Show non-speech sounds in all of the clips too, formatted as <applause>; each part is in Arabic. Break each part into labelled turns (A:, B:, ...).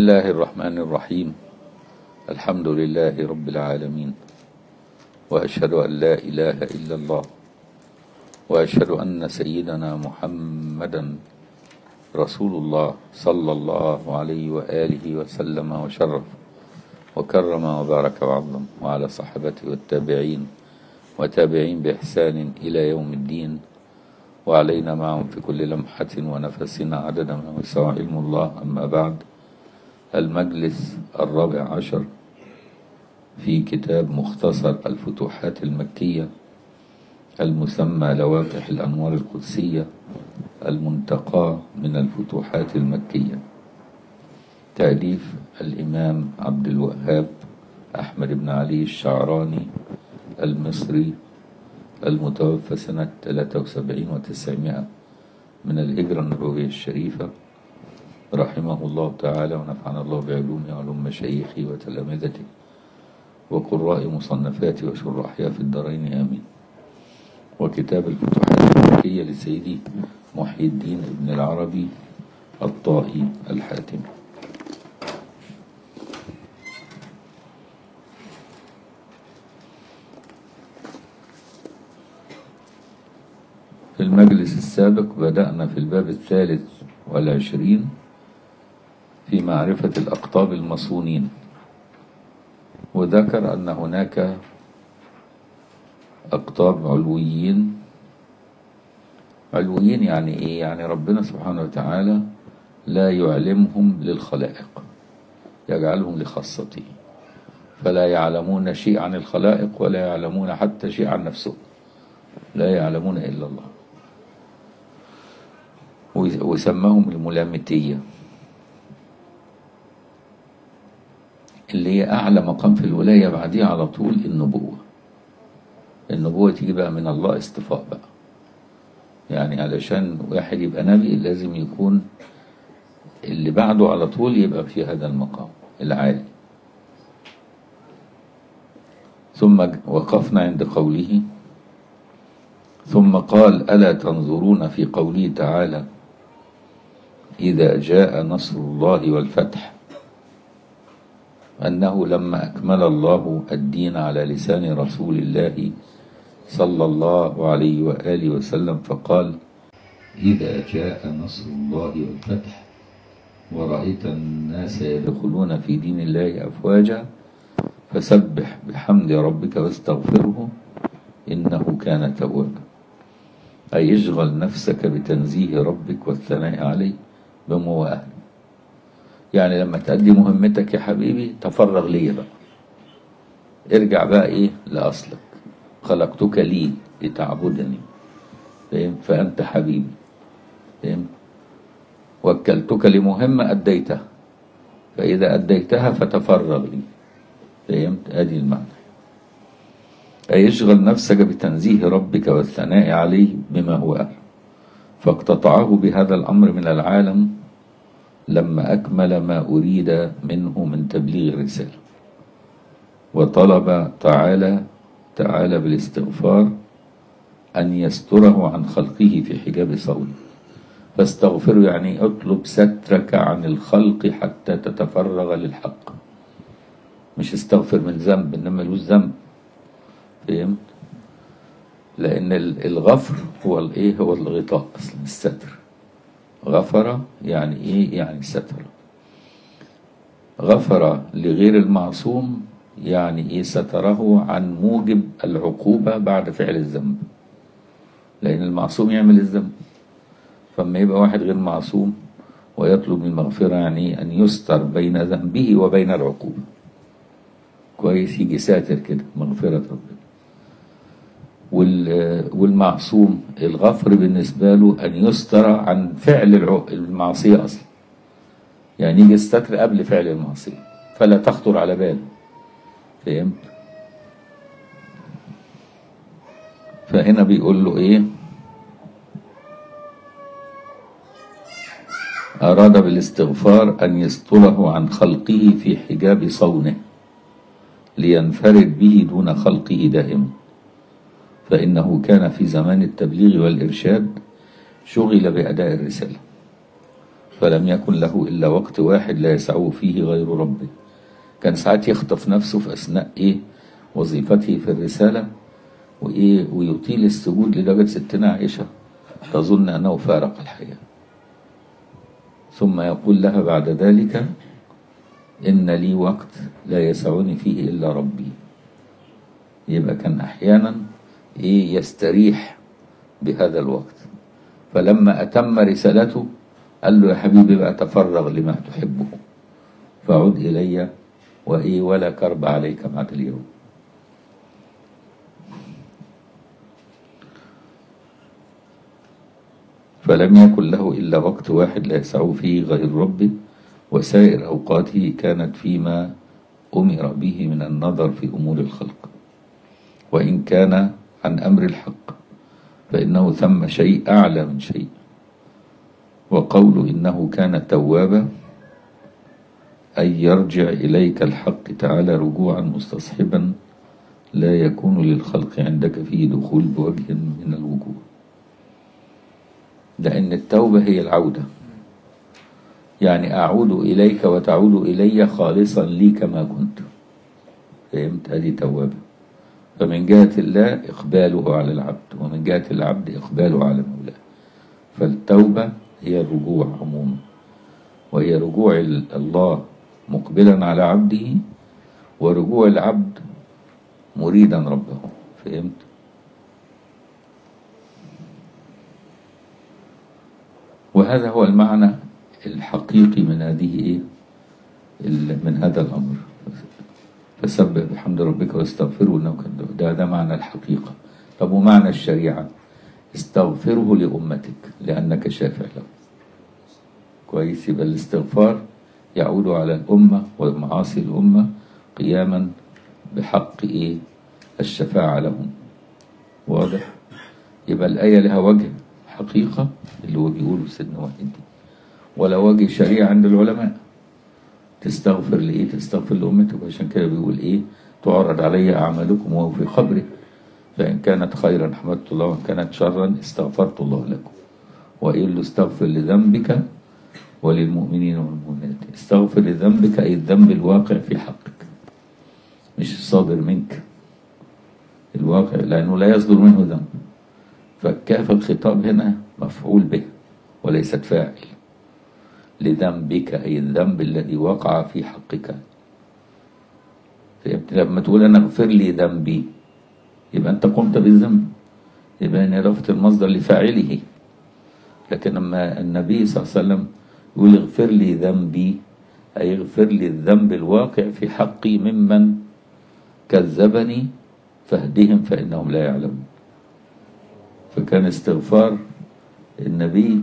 A: الله الرحمن الرحيم الحمد لله رب العالمين واشهد ان لا اله الا الله واشهد ان سيدنا محمدا رسول الله صلى الله عليه واله وسلم وشرف وكرم وبارك وعظم وعلى صحبته والتابعين وتابعين باحسان إلى يوم الدين وعلينا معهم في كل لمحه ونفس عدد ما وسع علم الله اما بعد المجلس الرابع عشر في كتاب مختصر الفتوحات المكية المسمى لواتح الأنوار القدسية المنتقى من الفتوحات المكية. تأليف الإمام عبد الوهاب أحمد بن علي الشعراني المصري المتوفى سنة 73 و900 من الهجرة النبوية الشريفة. رحمه الله تعالى ونفعنا الله بعلومه وعلوم مشايخه وتلامذته وقراء مصنفاته وشراحها في الدارين آمين. وكتاب الفتوحات المكية لسيدي محي الدين ابن العربي الطائي الحاتمي في المجلس السابق بدأنا في الباب الثالث والعشرين في معرفة الأقطاب المصونين. وذكر أن هناك أقطاب علويين. علويين يعني إيه؟ يعني ربنا سبحانه وتعالى لا يعلمهم للخلائق يجعلهم لخاصته. فلا يعلمون شيء عن الخلائق ولا يعلمون حتى شيء عن نفسهم. لا يعلمون إلا الله. وسماهم الملامتية. اللي هي أعلى مقام في الولاية بعديها على طول النبوة. النبوة تيجي بقى من الله اصطفاء بقى. يعني علشان واحد يبقى نبي لازم يكون اللي بعده على طول يبقى في هذا المقام العالي. ثم وقفنا عند قوله ثم قال ألا تنظرون في قوله تعالى إذا جاء نصر الله والفتح. أنه لما أكمل الله الدين على لسان رسول الله صلى الله عليه وآله وسلم فقال إذا جاء نصر الله والفتح ورأيت الناس يدخلون في دين الله أفواجا فسبح بحمد ربك واستغفره إنه كان توابا. أي اشغل نفسك بتنزيه ربك والثناء عليه بما هو يعني لما تأدي مهمتك يا حبيبي تفرغ لي بقى. ارجع بقى إيه لأصلك. خلقتك لي لتعبدني. فاهم؟ فأنت حبيبي. فاهم؟ وكلتك لمهمة أديتها. فإذا أديتها فتفرغ لي. فهمت أدي المعنى. أي اشغل نفسك بتنزيه ربك والثناء عليه بما هو أهل فاقتطعه بهذا الأمر من العالم لما أكمل ما أريد منه من تبليغ الرسالة. وطلب تعالى تعالى بالاستغفار أن يستره عن خلقه في حجاب صونه فاستغفر يعني اطلب سترك عن الخلق حتى تتفرغ للحق. مش استغفر من ذنب إنما له ذنب فهمت؟ لأن الغفر هو الإيه؟ هو الغطاء أصلا الستر. غفر يعني إيه؟ يعني ستر. غفر لغير المعصوم يعني إيه؟ ستره عن موجب العقوبة بعد فعل الذنب. لأن المعصوم يعمل الذنب. فما يبقى واحد غير معصوم ويطلب المغفرة يعني أن يستر بين ذنبه وبين العقوبة. كويس يجي ساتر كده مغفرة ربنا. والمعصوم. الغفر بالنسبة له أن يستر عن فعل المعصية أصلا. يعني يجي الستر قبل فعل المعصية. فلا تخطر على باله فهمت؟ فهنا بيقول له إيه؟ أراد بالاستغفار أن يستره عن خلقه في حجاب صونه لينفرد به دون خلقه دائما. فإنه كان في زمان التبليغ والإرشاد شغل بأداء الرسالة فلم يكن له إلا وقت واحد لا يسعه فيه غير ربه. كان ساعات يخطف نفسه في أثناء إيه؟ وظيفته في الرسالة وإيه؟ ويطيل السجود لدرجة ستنا عائشة تظن أنه فارق الحياة. ثم يقول لها بعد ذلك إن لي وقت لا يسعني فيه إلا ربي. يبقى كان أحيانا يستريح بهذا الوقت. فلما أتم رسالته قال له يا حبيبي بقى تفرغ لما تحبه. فعد إلي وإيه ولا كرب عليك بعد اليوم. فلم يكن له إلا وقت واحد لا يسعه فيه غير ربه وسائر أوقاته كانت فيما أمر به من النظر في أمور الخلق. وإن كان عن أمر الحق فإنه ثم شيء أعلى من شيء. وقول إنه كان توابا أي يرجع إليك الحق تعالى رجوعا مستصحبا لا يكون للخلق عندك فيه دخول بوجه من الوجوه. لأن التوبة هي العودة. يعني أعود إليك وتعود إلي خالصا لي كما كنت. فهمت؟ هذه توابة. فمن جهة الله إقباله على العبد ومن جهة العبد إقباله على مولاه. فالتوبة هي الرجوع عموما وهي رجوع الله مقبلا على عبده ورجوع العبد مريدا ربه. فهمت؟ وهذا هو المعنى الحقيقي من هذه إيه؟ من هذا الأمر. فسبح بحمد ربك واستغفره إنه كان ده ده معنى الحقيقة. طب ومعنى الشريعة؟ استغفره لأمتك لأنك شافع له. كويس يبقى الاستغفار يعود على الأمة ومعاصي الأمة قياما بحق إيه؟ الشفاعة لهم. واضح؟ يبقى الآية لها وجه حقيقة اللي هو بيقوله سيدنا واحد دي ولا وجه شريعة عند العلماء. تستغفر لإيه؟ تستغفر لأمتك عشان كده بيقول إيه؟ تعرض علي أعمالكم وهو في قبره فإن كانت خيرا حمدت الله وإن كانت شرا استغفرت الله لكم. وإن له استغفر لذنبك وللمؤمنين والمؤمنات. استغفر لذنبك أي الذنب الواقع في حقك. مش الصادر منك. الواقع لأنه لا يصدر منه ذنب. فكاف الخطاب هنا؟ مفعول به وليست فاعل. لذنبك أي الذنب الذي وقع في حقك. لما تقول أنا اغفر لي ذنبي يبقى أنت قمت بالذنب. يبقى أن إضافة المصدر لفاعله. لكن لما النبي صلى الله عليه وسلم يقول اغفر لي ذنبي أي اغفر لي الذنب الواقع في حقي ممن كذبني فاهدهم فإنهم لا يعلمون. فكان استغفار النبي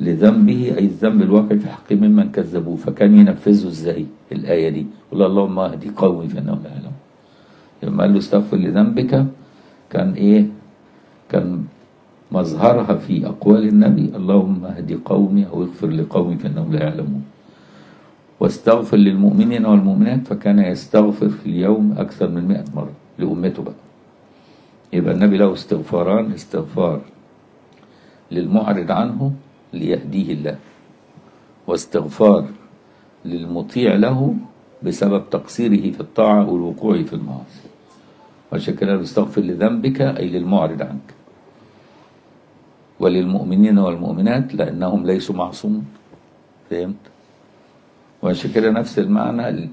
A: لذنبه أي الذنب الواقع في حق ممن كذبوه فكان ينفذه إزاي الآية دي؟ يقول اللهم اهدي قومي فإنهم لا يعلمون لما قال له استغفر لذنبك كان إيه؟ كان مظهرها في أقوال النبي اللهم اهدي قومي أو اغفر لقومي فإنهم لا يعلمون. واستغفر للمؤمنين والمؤمنات فكان يستغفر في اليوم أكثر من مئة مرة لأمته بقى. يبقى النبي له استغفاران استغفار للمعرض عنه ليهديه الله. واستغفار للمطيع له بسبب تقصيره في الطاعة والوقوع في المعاصي. وعشان كده استغفر لذنبك أي للمعرض عنك. وللمؤمنين والمؤمنات لأنهم ليسوا معصومون فهمت؟ وعشان كده نفس المعنى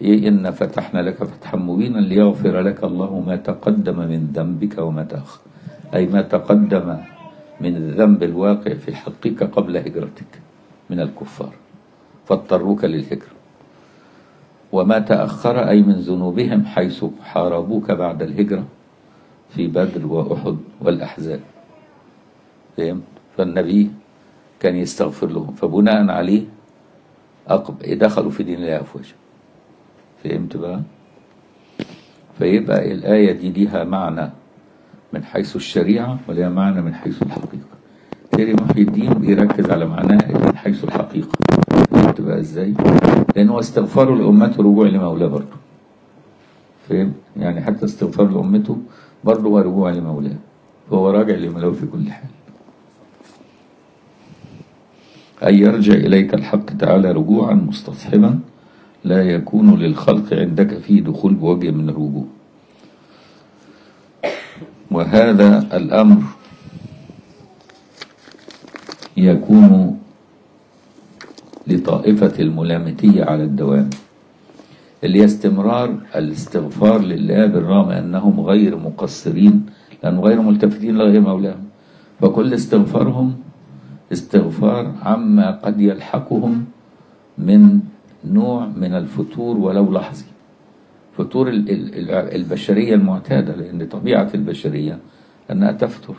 A: إيه إن فتحنا لك فتحا مبينا ليغفر لك الله ما تقدم من ذنبك وما تأخر. أي ما تقدم من الذنب الواقع في حقك قبل هجرتك من الكفار. فاضطروك للهجرة. وما تأخر أي من ذنوبهم حيث حاربوك بعد الهجرة في بدر وأحد والأحزاب. فهمت؟ فالنبي كان يستغفر لهم. فبناء عليه أقب دخلوا في دين الله أفواجا. فهمت بقى؟ فيبقى الآية دي ليها معنى. من حيث الشريعة ولها معنى من حيث الحقيقة. تاني محي الدين بيركز على معناها من حيث الحقيقة. فهمت بقى إزاي؟ لأن هو استغفاره لأمته رجوع لمولاه برضه. فهمت؟ يعني حتى استغفار لأمته برضه هو رجوع لمولاه. فهو راجع لمولاه في كل حال. أي يرجع إليك الحق تعالى رجوعا مستصحبا لا يكون للخلق عندك فيه دخول بوجه من الوجوه وهذا الأمر يكون لطائفة الملامتية على الدوام. اللي هي استمرار الاستغفار لله بالرغم أنهم غير مقصرين لأنهم غير ملتفتين لغير مولاهم. فكل استغفارهم استغفار عما قد يلحقهم من نوع من الفتور ولو لحظي. ال- البشرية المعتادة لأن طبيعة البشرية أنها تفتر.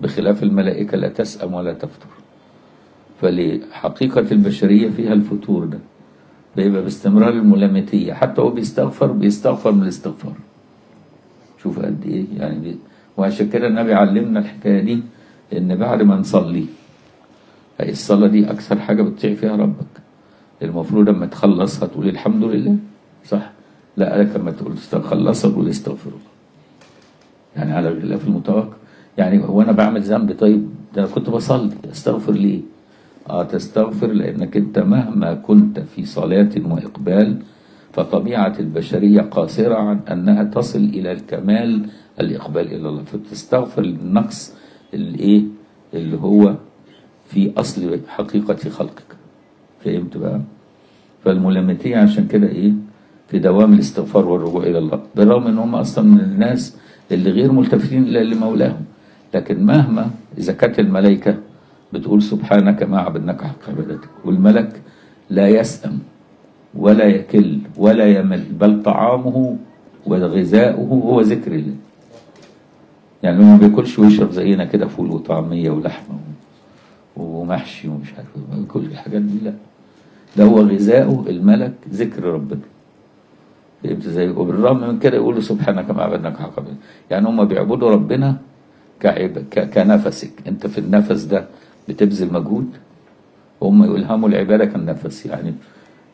A: بخلاف الملائكة لا تسأم ولا تفتر. فلحقيقة البشرية فيها الفتور ده. بيبقى باستمرار الملامتية. حتى هو بيستغفر بيستغفر من الاستغفار. شوف قد إيه. يعني بي... وعشان كده النبي علمنا الحكاية دي إن بعد ما نصلي الصلاة دي أكثر حاجة بتطيع فيها ربك. المفروض لما تخلصها تقول الحمد لله. صح. لا قالك لما تقول تخلصها تقول استغفر الله يعني على الخلاف المتوقع. يعني هو أنا بعمل ذنب طيب ده أنا كنت بصلي أستغفر ليه؟ آه تستغفر لأنك أنت مهما كنت في صلاة وإقبال فطبيعة البشرية قاصرة عن أنها تصل إلى الكمال الإقبال إلى الله. فتستغفر للنقص الإيه؟ اللي هو في أصل حقيقة خلقك. فهمت بقى؟ فالملامتية عشان كده إيه؟ في دوام الاستغفار والرجوع إلى الله. بالرغم إن هم أصلا من الناس اللي غير ملتفتين الا لمولاهم لكن مهما إذا كانت الملائكة بتقول سبحانك ما عبدناك حق عبادتك والملك لا يسأم ولا يكل ولا يمل بل طعامه وغذاؤه هو ذكر الله. يعني ما بياكلش ويشرب زينا كده فول وطعمية ولحمة ومحشي ومش عارف ما بياكلش الحاجات دي لا. ده هو غذاؤه الملك ذكر ربنا. إزاي وبالرغم من كده يقولوا سبحانك ما عبدناك حق يعني هم بيعبدوا ربنا كعب كنفسك. أنت في النفس ده بتبذل مجهود؟ هم يلهموا العبادة كالنفس. يعني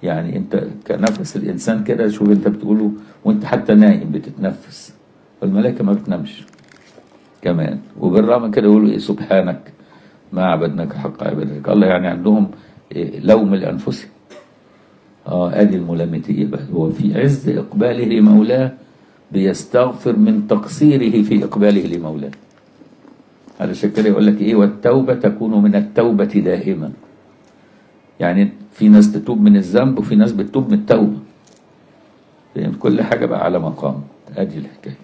A: يعني أنت كنفس الإنسان كده شوف أنت بتقوله وأنت حتى نايم بتتنفس. والملائكة ما بتنامش كمان. وبالرغم من كده يقولوا إيه سبحانك ما عبدناك حق عبادتك. الله يعني عندهم إيه لوم لأنفسهم. آه ادي الملامتيه بقى هو في عز إقباله لمولاه بيستغفر من تقصيره في إقباله لمولاه. علشان كده يقول لك إيه؟ والتوبة تكون من التوبة دائما. يعني في ناس تتوب من الذنب وفي ناس بتتوب من التوبة. فهمت كل حاجة بقى على مقام. أدي الحكاية.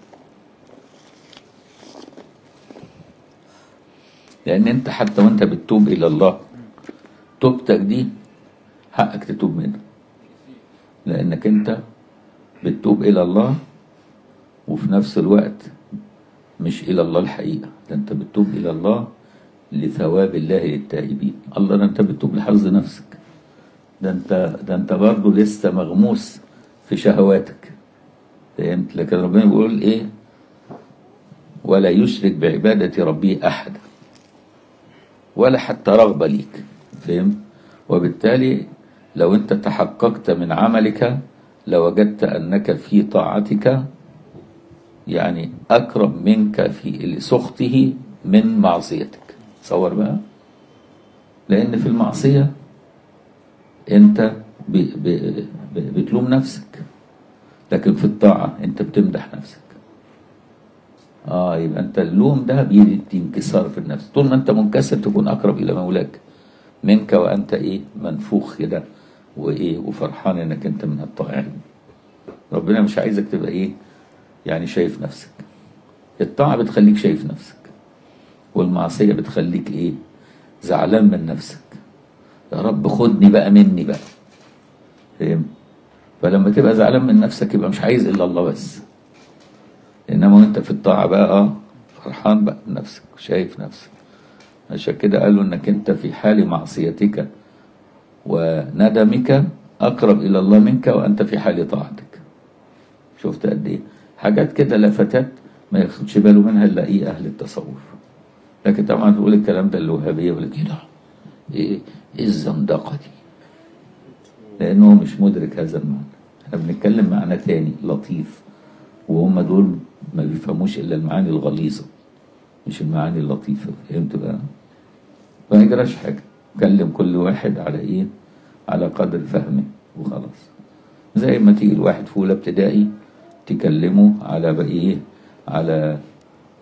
A: لأن أنت حتى وأنت بتتوب إلى الله توبتك دي حقك تتوب منها. لأنك أنت بتتوب إلى الله وفي نفس الوقت مش إلى الله الحقيقة. ده أنت بتتوب إلى الله لثواب الله للتائبين. الله ده أنت بتتوب لحظ نفسك. ده أنت ده أنت برضه لسه مغموس في شهواتك. فهمت؟ لكن ربنا بيقول إيه؟ ولا يشرك بعبادة ربه أحدا ولا حتى رغبة ليك. فهمت؟ وبالتالي لو انت تحققت من عملك لوجدت أنك في طاعتك يعني أقرب منك في سخطه من معصيتك. تصور بقى. لأن في المعصية أنت ب ب ب بتلوم نفسك. لكن في الطاعة أنت بتمدح نفسك. آه يبقى انت اللوم ده بيدي انكسار في النفس. طول ما انت منكسر تكون أقرب إلى مولاك. منك وأنت إيه؟ منفوخ كده. وإيه وفرحان إنك أنت من الطائعين ربنا مش عايزك تبقى إيه يعني شايف نفسك. الطاعة بتخليك شايف نفسك والمعصية بتخليك إيه زعلان من نفسك. يا رب خدني بقى مني بقى. فاهم؟ فلما تبقى زعلان من نفسك يبقى مش عايز إلا الله بس. إنما وأنت في الطاعة بقى آه فرحان بقى بنفسك وشايف نفسك. عشان كده قالوا إنك أنت في حال معصيتك وندمك أقرب إلى الله منك وأنت في حال طاعتك. شفت قد إيه؟ حاجات كده لفتات ما ياخدش باله منها إلا إيه؟ أهل التصوف. لكن طبعا تقول الكلام ده الوهابيه يقول لك ده إيه؟ إيه الزندقة دي؟ لأنه مش مدرك هذا المعنى. إحنا بنتكلم معنى تاني لطيف. وهم دول ما بيفهموش إلا المعاني الغليظة مش المعاني اللطيفة. فهمت بقى؟ ما يجراش حاجة. كلم كل واحد على إيه؟ على قدر فهمه وخلاص. زي ما تيجي الواحد في أولى ابتدائي تكلمه على بقى إيه؟ على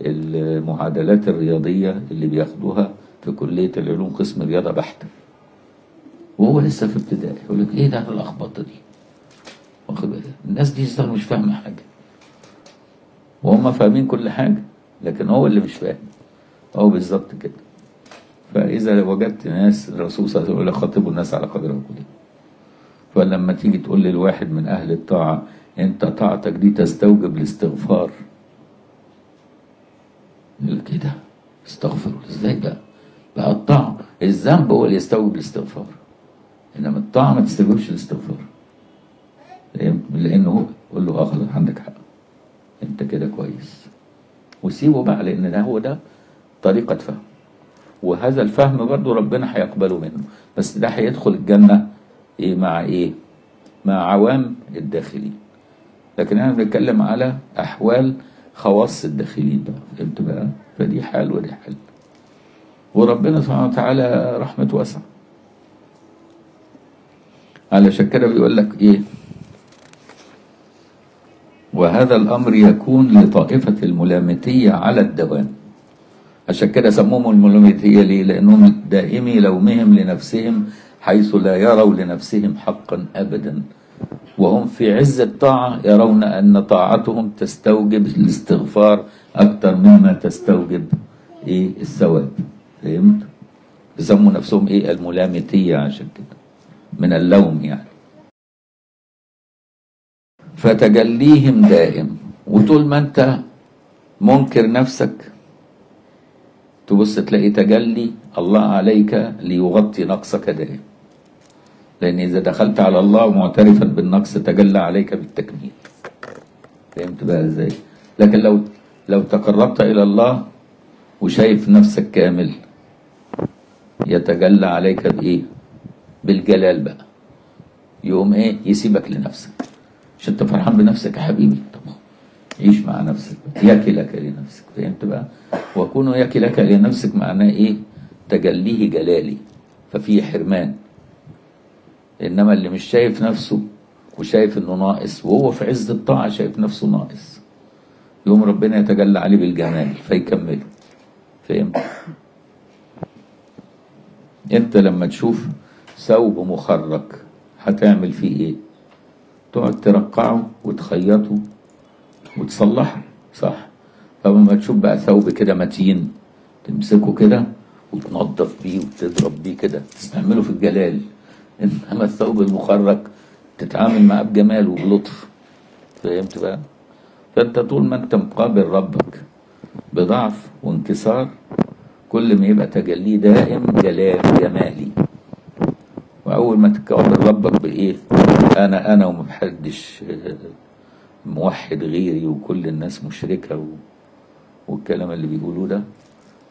A: المعادلات الرياضية اللي بياخدوها في كلية العلوم قسم رياضة بحته وهو لسه في ابتدائي. يقول لك إيه ده؟ اللخبطة دي؟ واخد بالك؟ الناس دي ظهر مش فاهمة حاجة. وهم فاهمين كل حاجة لكن هو اللي مش فاهم. هو بالظبط كده. فإذا وجدت ناس الرسول صلى الله عليه وسلم يقول خاطبوا الناس على قدر عقولهم فلما تيجي تقول للواحد من أهل الطاعة أنت طاعتك دي تستوجب الاستغفار. يقول لك إيه ده؟ استغفر إزاي بقى؟ بقى الطاعه الذنب هو اللي يستوجب الاستغفار. إنما الطاعه ما تستوجبش الاستغفار. لأنه هو قول له آه خلاص عندك حق. أنت كده كويس. وسيبه بقى لأن ده هو ده طريقة فهم. وهذا الفهم برضه ربنا هيقبله منه. بس ده هيدخل الجنة إيه مع إيه؟ مع عوام الداخلين. لكن إحنا بنتكلم على أحوال خواص الداخلين بقى. فهمت بقى؟ فدي حال ودي حال. وربنا سبحانه وتعالى رحمته واسعة. علشان كده بيقول لك إيه؟ وهذا الأمر يكون لطائفة الملامتية على الدوام. عشان كده سموهم الملامتيه ليه لأنهم دائمي لومهم لنفسهم حيث لا يروا لنفسهم حقا ابدا. وهم في عز الطاعة يرون أن طاعتهم تستوجب الاستغفار أكثر مما تستوجب إيه الثواب. فهمت؟ يسموا نفسهم إيه؟ الملامتية عشان كده. من اللوم يعني. فتجليهم دائم. وطول ما أنت منكر نفسك تبص تلاقي تجلي الله عليك ليغطي نقصك دائم لأن إذا دخلت على الله معترفا بالنقص تجلى عليك بالتكميل. فهمت بقى إزاي؟ لكن لو لو تقربت إلى الله وشايف نفسك كامل يتجلى عليك بإيه؟ بالجلال بقى. يقوم إيه؟ يسيبك لنفسك. مش انت فرحان بنفسك يا حبيبي. طب عيش مع نفسك يكلك لنفسك. فهمت بقى؟ وكونه يكلك لنفسك معناه إيه؟ تجليه جلالي. ففيه حرمان. إنما اللي مش شايف نفسه وشايف إنه ناقص وهو في عز الطاعة شايف نفسه ناقص. يوم ربنا يتجلى عليه بالجمال فيكمله. فهمت؟ أنت لما تشوف ثوب مخرج هتعمل فيه إيه؟ تقعد ترقعه وتخيطه وتصلحه صح؟ فلما تشوف بقى ثوب كده متين تمسكه كده وتنظف بيه وتضرب بيه كده تستعمله في الجلال. إنما الثوب المخرج تتعامل معاه بجمال وبلطف فهمت بقى؟ فأنت طول ما أنت مقابل ربك بضعف وانكسار كل ما يبقى تجليه دائم جلال جمالي. وأول ما تقابل ربك بإيه؟ أنا أنا ومحدش موحد غيري وكل الناس مشركة و... والكلام اللي بيقولوه ده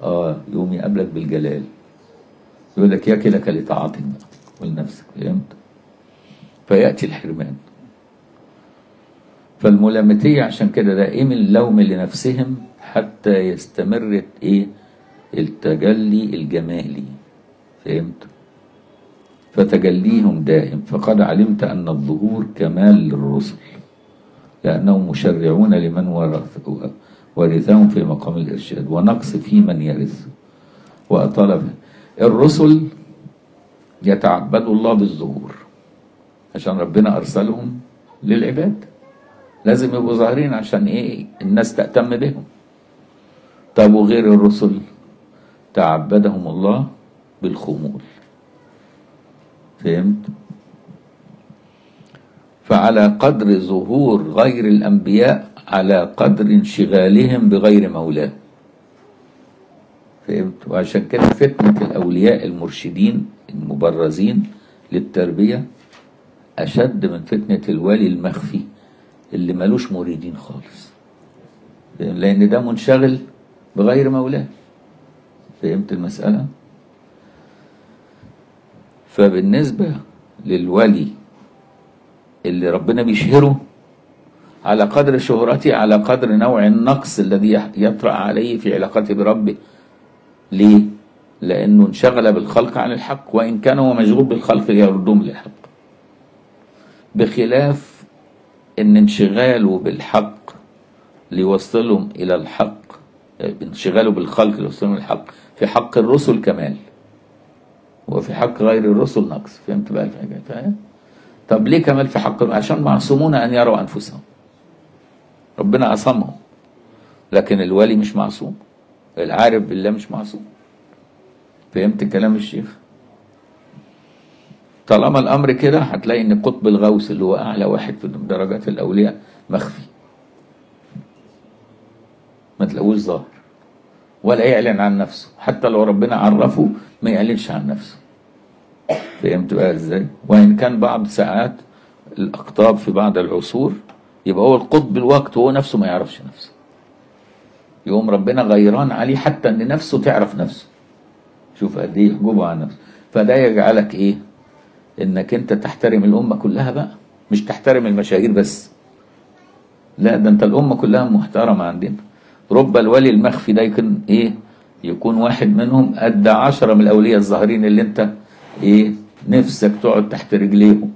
A: آه يوم يقابلك بالجلال. يقول لك يكلك لطاعتك ولنفسك. فهمت؟ فيأتي الحرمان. فالملامتية عشان كده دائم اللوم لنفسهم حتى يستمر إيه؟ التجلي الجمالي. فهمت؟ فتجليهم دائم. فقد علمت أن الظهور كمال للرسل لأنهم مشرعون لمن ورثهم في مقام الإرشاد ونقص في من يرث. وأطال الرسل يتعبدوا الله بالظهور عشان ربنا أرسلهم للعباد. لازم يبقوا ظاهرين عشان إيه؟ الناس تأتم بهم. طب وغير الرسل؟ تعبدهم الله بالخمول. فهمت؟ فعلى قدر ظهور غير الأنبياء على قدر انشغالهم بغير مولاه. فهمت؟ وعشان كده فتنة الأولياء المرشدين المبرزين للتربية أشد من فتنة الوالي المخفي اللي ملوش مريدين خالص. لأن ده منشغل بغير مولاه. فهمت المسألة؟ فبالنسبة للولي اللي ربنا بيشهره على قدر شهرته على قدر نوع النقص الذي يطرأ عليه في علاقته بربه ليه؟ لأنه انشغل بالخلق عن الحق وإن كان هو مشغول بالخلق يردهم للحق. بخلاف إن انشغاله بالحق ليوصلهم إلى الحق انشغاله بالخلق ليوصلهم الحق. في حق الرسل كمال وفي حق غير الرسل نقص. فهمت بقى فاهم طب ليه كمال في حق عشان معصومون أن يروا أنفسهم. ربنا عصمهم. لكن الولي مش معصوم. العارف بالله مش معصوم. فهمت كلام الشيخ؟ طالما الأمر كده هتلاقي إن قطب الغوث اللي هو أعلى واحد في درجات الأولياء مخفي. ما تلاقوش ظاهر. ولا يعلن عن نفسه. حتى لو ربنا عرفه ما يعلنش عن نفسه. فهمت بقى إزاي؟ وإن كان بعض ساعات الأقطاب في بعض العصور يبقى هو القطب الوقت هو نفسه ما يعرفش نفسه. يقوم ربنا غيران عليه حتى إن نفسه تعرف نفسه. شوف قد إيه يحجبه عن نفسه. فده يجعلك إيه؟ إنك أنت تحترم الأمة كلها بقى. مش تحترم المشاهير بس. لا ده أنت الأمة كلها محترمة عندنا. رب الولي المخفي ده يكون إيه؟ يكون واحد منهم قد عشرة من الأولياء الظاهرين اللي أنت إيه؟ نفسك تقعد تحت رجليهم.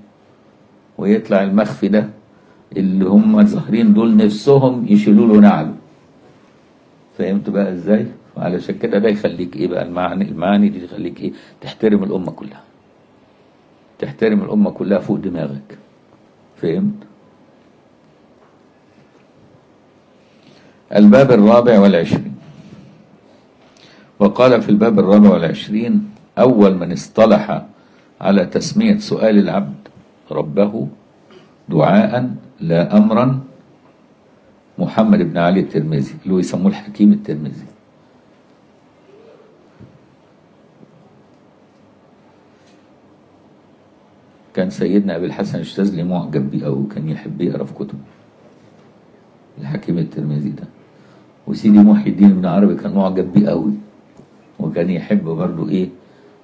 A: ويطلع المخفي ده اللي هم الظاهرين دول نفسهم يشيلوا له نعله فهمت بقى إزاي؟ علشان كده ده يخليك إيه بقى؟ المعاني المعاني دي تخليك إيه؟ تحترم الأمة كلها. تحترم الأمة كلها فوق دماغك. فهمت؟ الباب الرابع والعشرين. وقال في الباب الرابع والعشرين أول من اصطلح على تسمية سؤال العبد ربه دعاء لا أمرا. محمد بن علي الترمذي اللي هو يسموه الحكيم الترمذي. كان سيدنا أبي الحسن الشاذلي معجب بيه أوي وكان يحب يقرا في كتبه. الحكيم الترمذي ده. وسيدي محي الدين بن عربي كان معجب بيه أوي. وكان يحب برضه إيه؟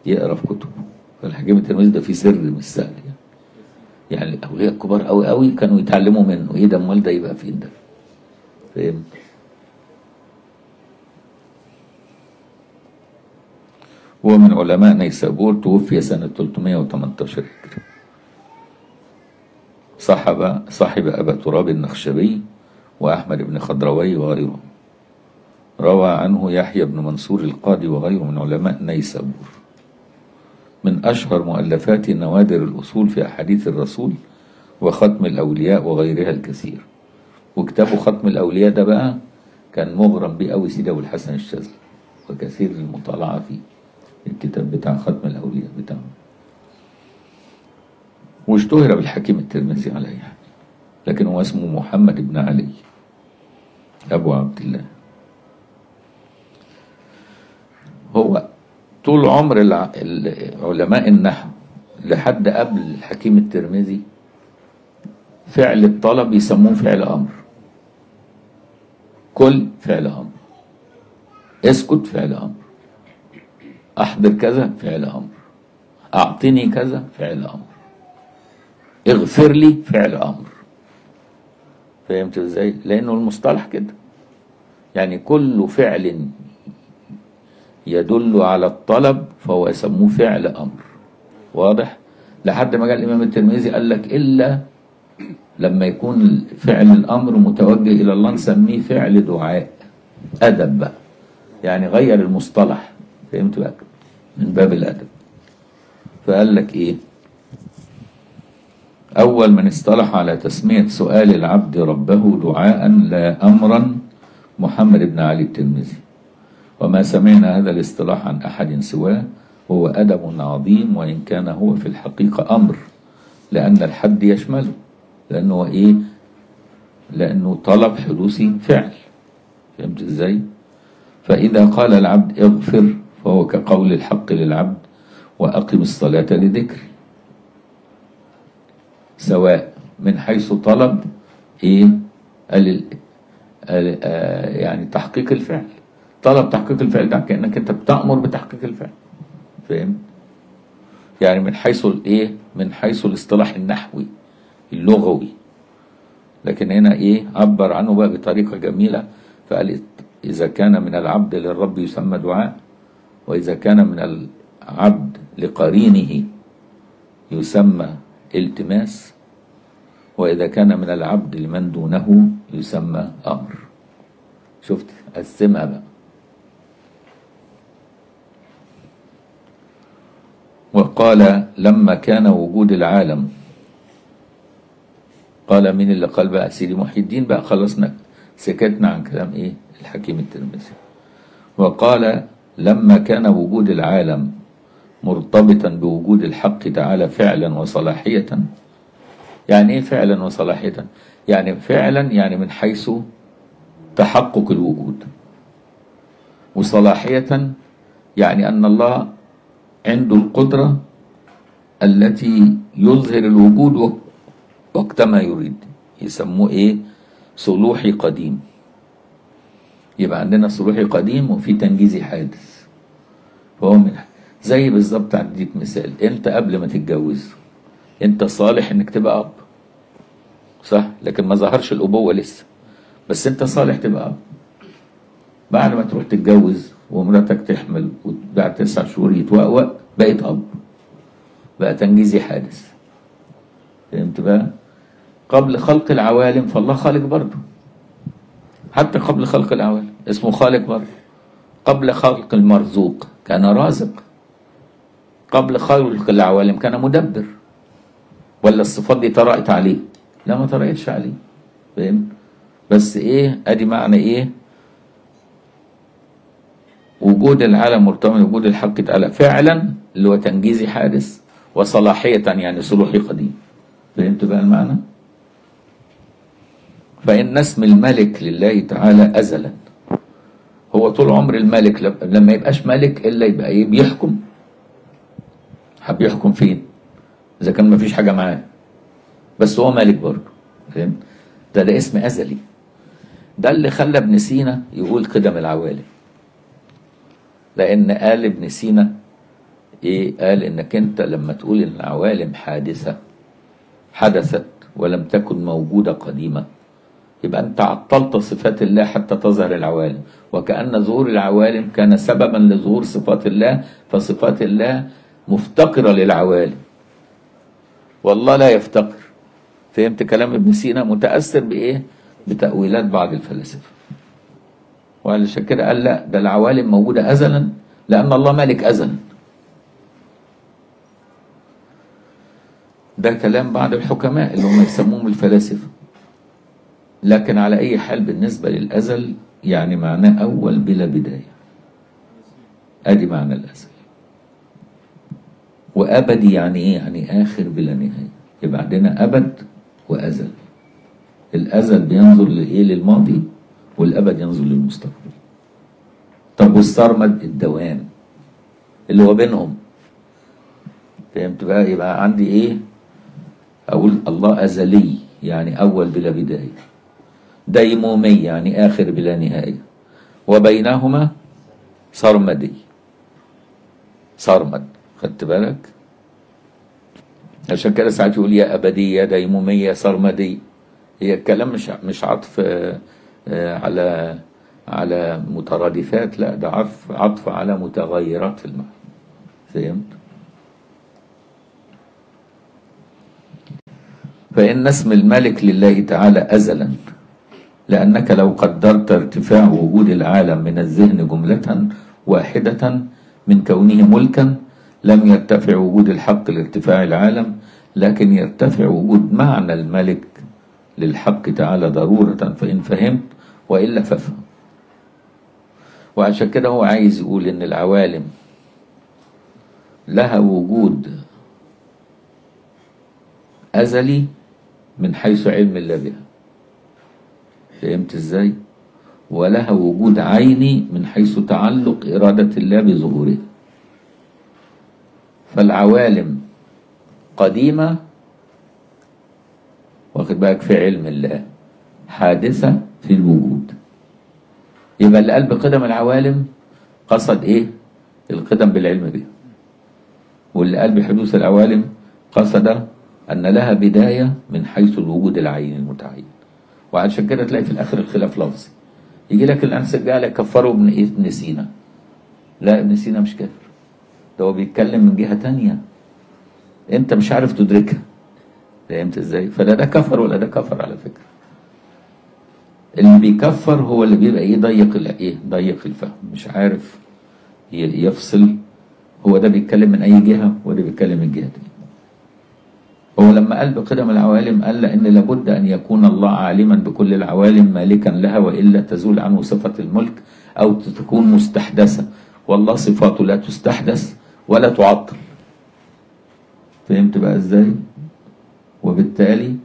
A: يقرا في كتبه. فالحكيم الترمذي ده فيه سر مش سهل الأولياء الكبار أوي أوي كانوا يتعلموا منه. إيه ده؟ أمال ده يبقى فين ده؟ فهمت هو من علماء نيسابور توفي سنة 318 هجري. صاحب صاحب أبا تراب النخشبي وأحمد بن خضروي وغيرهم. روى عنه يحيى بن منصور القاضي وغيره من علماء نيسابور. من أشهر مؤلفات نوادر الأصول في أحاديث الرسول وختم الأولياء وغيرها الكثير. وكتابه ختم الأولياء ده بقى كان مغرم بيه أوي سيدي أبو الحسن الشاذلي وكثير المطالعة فيه. الكتاب بتاع ختم الأولياء بتاعه. واشتهر بالحكيم الترمذي عليه. لكن هو اسمه محمد بن علي أبو عبد الله. هو طول عمر علماء النحو لحد قبل الحكيم الترمذي فعل الطلب يسموه فعل أمر. كل فعل أمر. اسكت فعل أمر. أحضر كذا فعل أمر. أعطني كذا فعل أمر. اغفر لي فعل أمر. فهمت إزاي؟ لأنه المصطلح كده. يعني كل فعل يدل على الطلب فهو يسموه فعل أمر. واضح؟ لحد ما جاء الإمام الترمذي قال لك إلا لما يكون فعل الأمر متوجه إلى الله نسميه فعل دعاء أدب بقى. يعني غير المصطلح. فهمت بقى؟ من باب الأدب. فقال لك إيه؟ أول من اصطلح على تسمية سؤال العبد ربه دعاء لا أمرا محمد بن علي الترمذي. وما سمعنا هذا الاصطلاح عن أحد سواه هو أدب عظيم وإن كان هو في الحقيقة أمر لأن الحد يشمله. لأنه إيه؟ لأنه طلب حدوث فعل. فهمت إزاي؟ فإذا قال العبد اغفر فهو كقول الحق للعبد وأقم الصلاة لذكري سواء من حيث طلب إيه؟ ال ال آه يعني تحقيق الفعل. طلب تحقيق الفعل ده كأنك أنت بتأمر بتحقيق الفعل. فاهم؟ يعني من حيث الايه من حيث الاصطلاح النحوي. اللغوي. لكن هنا إيه؟ عبر عنه بقى بطريقة جميلة فقال إذا كان من العبد للرب يسمى دعاء وإذا كان من العبد لقرينه يسمى التماس وإذا كان من العبد لمن دونه يسمى أمر. شفت؟ قسمها بقى. وقال لما كان وجود العالم قال مين اللي قال بقى سيدي محي الدين بقى خلصنا سكتنا عن كلام إيه؟ الحكيم الترمذي. وقال لما كان وجود العالم مرتبطا بوجود الحق تعالى فعلا وصلاحية. يعني إيه فعلا وصلاحية؟ يعني فعلا يعني من حيث تحقق الوجود. وصلاحية يعني أن الله عنده القدرة التي يظهر الوجود وقت ما يريد. يسموه إيه؟ صلوحي قديم. يبقى عندنا صلوحي قديم وفي تنجيزي حادث. فهو من زي بالظبط هديك مثال. انت قبل ما تتجوز؟ إنت صالح إنك تبقى أب. صح؟ لكن ما ظهرش الأبوة لسه. بس إنت صالح تبقى أب. بعد ما تروح تتجوز ومراتك تحمل وبعد تسع شهور يتوأوأ بقيت أب. بقى تنجيزي حادث. فهمت بقى؟ قبل خلق العوالم فالله خالق برضه. حتى قبل خلق العوالم. اسمه خالق برضه. قبل خلق المرزوق كان رازق. قبل خلق العوالم كان مدبر. ولا الصفات دي طرأت عليه؟ لا ما طرأتش عليه. فاهم؟ بس إيه؟ أدي معنى إيه؟ وجود العالم مرتبط بوجود الحق تعالى. فعلا اللي هو تنجيزي حادث وصلاحية يعني صلوحي قديم. فهمت بقى المعنى؟ فإن اسم الملك لله تعالى أزلا. هو طول عمر الملك لم- لما يبقاش ملك إلا يبقى إيه؟ بيحكم. حب يحكم فين؟ إذا كان مفيش حاجة معاه. بس هو ملك برضه فهمت ده ده اسم أزلي. ده اللي خلى ابن سينا يقول قدم العوالم. لأن قال ابن سينا إيه؟ قال إنك أنت لما تقول إن العوالم حادثة حدثت ولم تكن موجودة قديمة. يبقى أنت عطلت صفات الله حتى تظهر العوالم. وكأن ظهور العوالم كان سببا لظهور صفات الله فصفات الله مفتقرة للعوالم. والله لا يفتقر. فهمت كلام ابن سينا؟ متأثر بإيه؟ بتأويلات بعض الفلاسفة. وعلشان كده قال لا ده العوالم موجودة أزلا لأن الله مالك أزلا. ده كلام بعض الحكماء اللي هم يسموهم الفلاسفة. لكن على أي حال بالنسبة للأزل يعني معناه أول بلا بداية. أدي معنى الأزل. وأبدي يعني إيه؟ يعني آخر بلا نهاية. يبقى عندنا أبد وأزل. الأزل بينظر لإيه؟ للماضي والأبد ينظر للمستقبل. طب والسرمد؟ الدوام. اللي هو بينهم. فهمت بقى؟ يبقى عندي إيه؟ أقول الله أزلي يعني أول بلا بداية. ديمومي يعني آخر بلا نهايه وبينهما سرمدي. سرمد خدت بالك؟ عشان كده ساعات يقول يا أبدي يا ديمومي يا سرمدي. هي الكلام مش مش عطف آه، آه، على على مترادفات لا ده عطف عطف على متغيرات في المعنى فهمت؟ فإن اسم الملك لله تعالى أزلا. لأنك لو قدرت ارتفاع وجود العالم من الذهن جملة واحدة من كونه ملكا لم يرتفع وجود الحق لارتفاع العالم لكن يرتفع وجود معنى الملك للحق تعالى ضرورة فإن فهمت وإلا فافهم. وعشان كده هو عايز يقول إن العوالم لها وجود أزلي من حيث علم الله بها فهمت إزاي؟ ولها وجود عيني من حيث تعلق إرادة الله بظهورها. فالعوالم قديمة واخد بالك في علم الله حادثة في الوجود. يبقى اللي قال بقدم العوالم قصد إيه؟ القدم بالعلم بها. واللي قال بحدوث العوالم قصد أن لها بداية من حيث الوجود العيني المتعين. وعشان كده تلاقي في الآخر الخلاف لفظي. يجي لك الأنسجة لك كفروا ابن ابن سينا. لا ابن سينا مش كافر. ده هو بيتكلم من جهة تانية. أنت مش عارف تدركها. فهمت إزاي؟ فلا ده كفر ولا ده كفر على فكرة. اللي بيكفر هو اللي بيبقى إيه؟ ضيق ال- إيه؟ ضيق الفهم. مش عارف يفصل. هو ده بيتكلم من أي جهة وده بيتكلم من جهة تانية. هو لما قال بقدم العوالم قال لأن لابد أن يكون الله عالما بكل العوالم مالكا لها وإلا تزول عنه صفة الملك أو تكون مستحدثة. والله صفاته لا تستحدث ولا تعطل. فهمت بقى إزاي؟ وبالتالي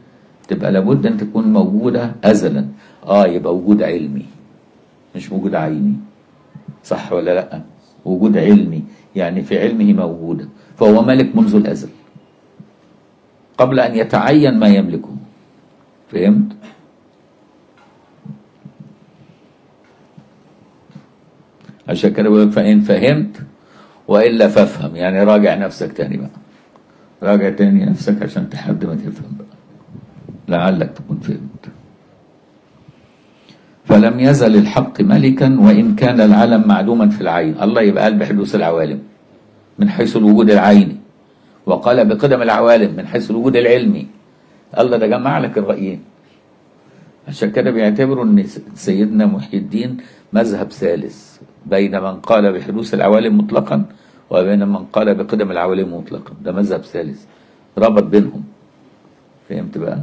A: تبقى لابد أن تكون موجودة ازلا. آه يبقى وجود علمي مش وجود عيني. صح ولا لأ؟ وجود علمي يعني في علمه موجودة. فهو ملك منذ الأزل. قبل أن يتعين ما يملكه. فهمت؟ عشان كده بيقول لك فإن فهمت وإلا فافهم. يعني راجع نفسك تاني بقى. راجع تاني نفسك عشان تحد ما تفهم بقى. لعلك تكون فهمت. فلم يزل الحق ملكا وإن كان العالم معدوما في العين. الله يبقى قال بحدوث العوالم. من حيث الوجود العيني. وقال بقدم العوالم من حيث الوجود العلمي. الله ده جمع لك الرأيين. عشان كده بيعتبروا إن سيدنا محي الدين مذهب ثالث بين من قال بحدوث العوالم مطلقا وبين من قال بقدم العوالم مطلقا. ده مذهب ثالث. ربط بينهم. فهمت بقى؟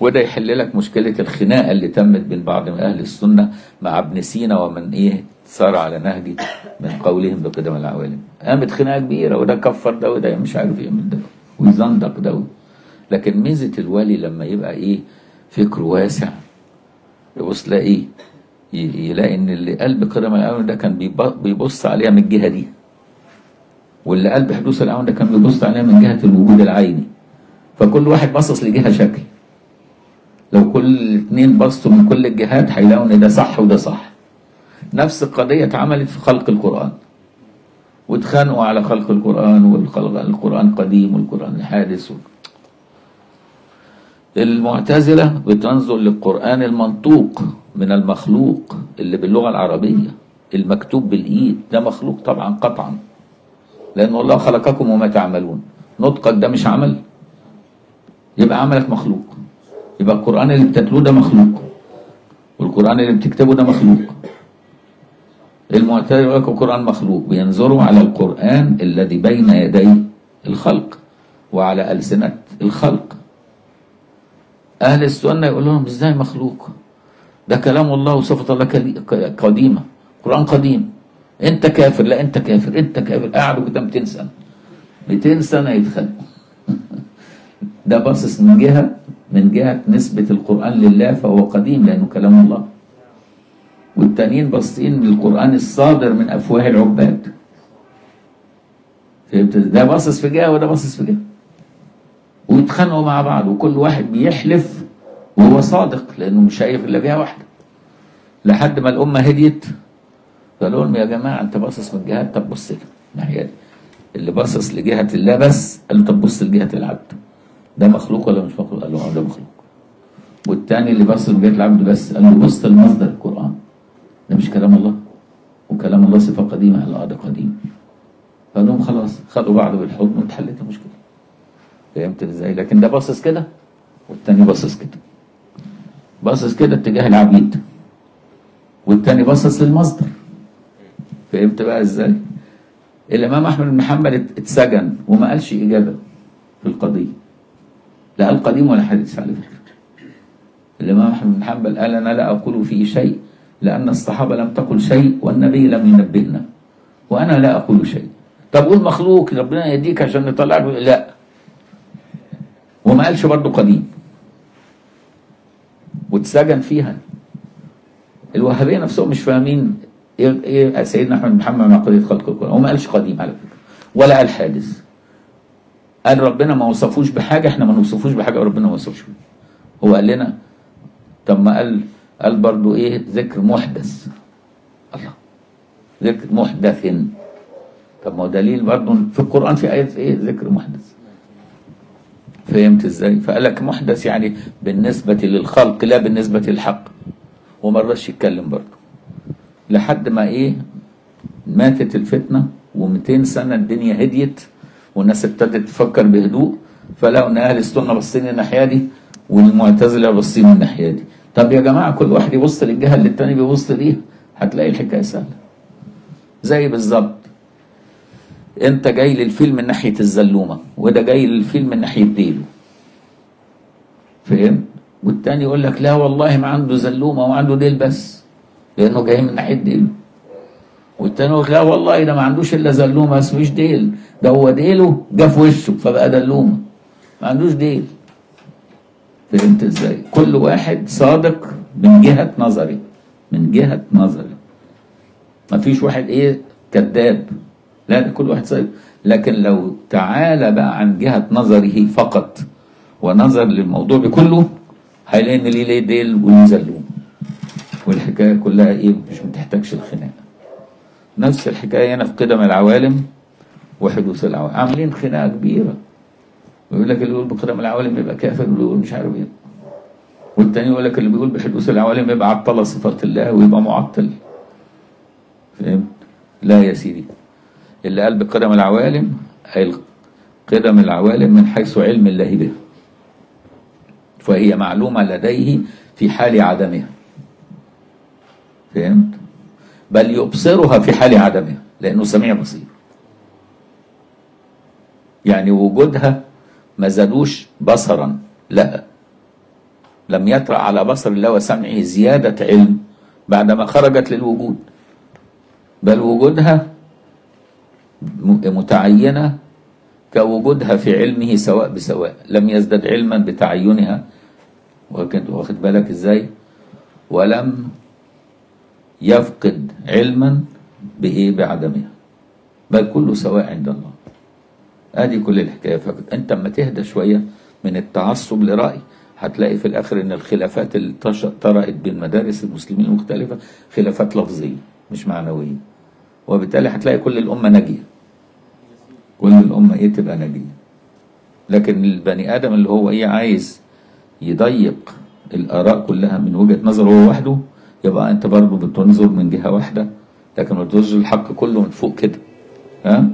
A: وده يحل لك مشكلة الخناقة اللي تمت بين بعض من أهل السنة مع ابن سينا ومن إيه؟ سار على نهجه من قولهم بقدم العوالم قامت خناقة كبيرة وده كفر ده وده مش عارف يعمل ده ويزندق ده. لكن ميزة الولي لما يبقى إيه؟ فكره واسع يبص لا إيه ي- يلاقي إن اللي قال بقدم العوالم ده كان بيب- بيبص عليها من الجهة دي. واللي قال بحدوث العوالم ده كان بيبص عليها من جهة الوجود العيني. فكل واحد باصص لجهة شكل. لو كل اتنين بصوا من كل الجهات هيلاقوا إن ده صح وده صح. نفس القضية اتعملت في خلق القرآن. واتخانقوا على خلق القرآن والقرآن قديم والقرآن حادث المعتزلة بتنظر للقرآن المنطوق من المخلوق اللي باللغة العربية المكتوب بالإيد. ده مخلوق طبعا قطعا. لأن الله خلقكم وما تعملون. نطقك ده مش عمل. يبقى عملك مخلوق. يبقى القرآن اللي بتتلوه ده مخلوق. والقرآن اللي بتكتبه ده مخلوق. المعتزلة يقول لك القرآن مخلوق. بينظروا على القرآن الذي بين يدي الخلق وعلى ألسنة الخلق. أهل السنة يقول لهم إزاي مخلوق؟ ده كلام الله وصفة الله قديمة. قرآن قديم. أنت كافر؟ لا أنت كافر. أنت كافر. قعدوا كده 200 سنة. 200 سنة يتخانقوا <laughs> ده باصص من جهة من جهة نسبة القرآن لله فهو قديم لأنه كلام الله. والتانيين باصين للقرآن الصادر من أفواه العباد. فهمت؟ ده باصص في جهة وده باصص في جهة. ويتخانقوا مع بعض وكل واحد بيحلف وهو صادق لأنه مش شايف إلا جهة واحدة. لحد ما الأمة هديت. فقالوا لهم يا جماعة أنت باصص من جهات طب بص لي. الناحية دي اللي باصص لجهة الله بس قال له طب بص لجهة العبد. ده مخلوق ولا مش مخلوق؟ قال له آه ده مخلوق. والتاني اللي بص لجهة العبد بس قال له بص لمصدر القرآن. ده مش كلام الله. وكلام الله صفة قديمة آه ده قديم. قال لهم خلاص خدوا بعض بالحضن واتحلت المشكلة. فهمت إزاي؟ لكن ده باصص كده والتاني باصص كده. باصص كده اتجاه العبيد. والتاني باصص للمصدر. فهمت بقى إزاي؟ الإمام أحمد بن ات- اتسجن وما قالش إجابة في القضية. لا قال قديم ولا حديث على فكرة الإمام أحمد بن حنبل قال أنا لا أقول فيه شيء لأن الصحابة لم تقل شيء والنبي لم ينبهنا. وأنا لا أقول شيء. طب قول مخلوق ربنا يديك عشان نطلع له لا. وما قالش برضه قديم. واتسجن فيها. الوهابية نفسهم مش فاهمين إيه إيه سيدنا أحمد محمد مع قضية خلق القرآن. هو ما قالش قديم على فكرة. ولا قال حادث. قال ربنا ما وصفوش بحاجة إحنا ما نوصفوش بحاجة وربنا ما وصفوش بيها هو قال لنا طب ما قال قال برضو إيه؟ ذكر محدث. الله. ذكر محدث. طب ما هو دليل برضو في القرآن في إيه إيه؟ ذكر محدث. فهمت إزاي؟ فقال لك محدث يعني بالنسبة للخلق لا بالنسبة للحق. وما رضاش يتكلم برضه لحد ما إيه؟ ماتت الفتنة و200 سنة الدنيا هديت والناس ابتدت تفكر بهدوء فلقوا إن أهل السنة باصين الناحية دي والمعتزلة باصين الناحية دي. طب يا جماعة كل واحد يبص للجهة اللي التاني بيبص ليها هتلاقي الحكاية سهلة. زي بالظبط. انت جاي للفيل من ناحية الزلومة وده جاي للفيل من ناحية ديله. فاهم والتاني يقول لك لا والله ما عنده زلومة وعنده ديل بس لأنه جاي من ناحية ديله والتاني يقول لا والله ده ما عندوش إلا زلومة بس مش ديل. ده هو ديله جه في وشه فبقى دلومه ما عندوش ديل. فهمت إزاي؟ كل واحد صادق من جهة نظري من جهة نظري. ما فيش واحد إيه؟ كذاب. لا ده كل واحد صادق. لكن لو تعالى بقى عن جهة نظره فقط ونظر للموضوع بكله هيلاقي إن ليه ليه ديل وليه زلوم والحكاية كلها إيه؟ مش بتحتاجش الخناقة. نفس الحكاية هنا في قدم العوالم وحدوث العوالم. عاملين خناقة كبيرة. ويقول لك اللي يقول بقدم العوالم يبقى كافر واللي مش عارف إيه. والتاني يقول لك اللي بيقول بحدوث العوالم يبقى عطل صفات الله ويبقى معطل. فهمت؟ لا يا سيدي. اللي قال بقدم العوالم أي قدم العوالم من حيث علم الله بها فهي معلومة لديه في حال عدمها. فهمت؟ بل يبصرها في حال عدمها لأنه سميع بصير. يعني وجودها ما زادوش بصرا لا. لم يطرأ على بصر الله وسمعه زيادة علم بعدما خرجت للوجود. بل وجودها متعينة كوجودها في علمه سواء بسواء. لم يزدد علما بتعينها. واخد بالك إزاي؟ ولم يفقد علما بايه بعدمها. بل كله سواء عند الله. آدي كل الحكاية. فأنت أما تهدى شوية من التعصب لرأي هتلاقي في الآخر إن الخلافات اللي طرأت بين مدارس المسلمين المختلفه خلافات لفظية مش معنوية. وبالتالي هتلاقي كل الأمة ناجية. كل الأمة إيه تبقى ناجية. لكن البني آدم اللي هو إيه عايز يضيق الآراء كلها من وجهة نظره هو وحده يبقى أنت برضه بتنظر من جهة واحدة لكن ما بتنظرش الحق كله من فوق كده. ها؟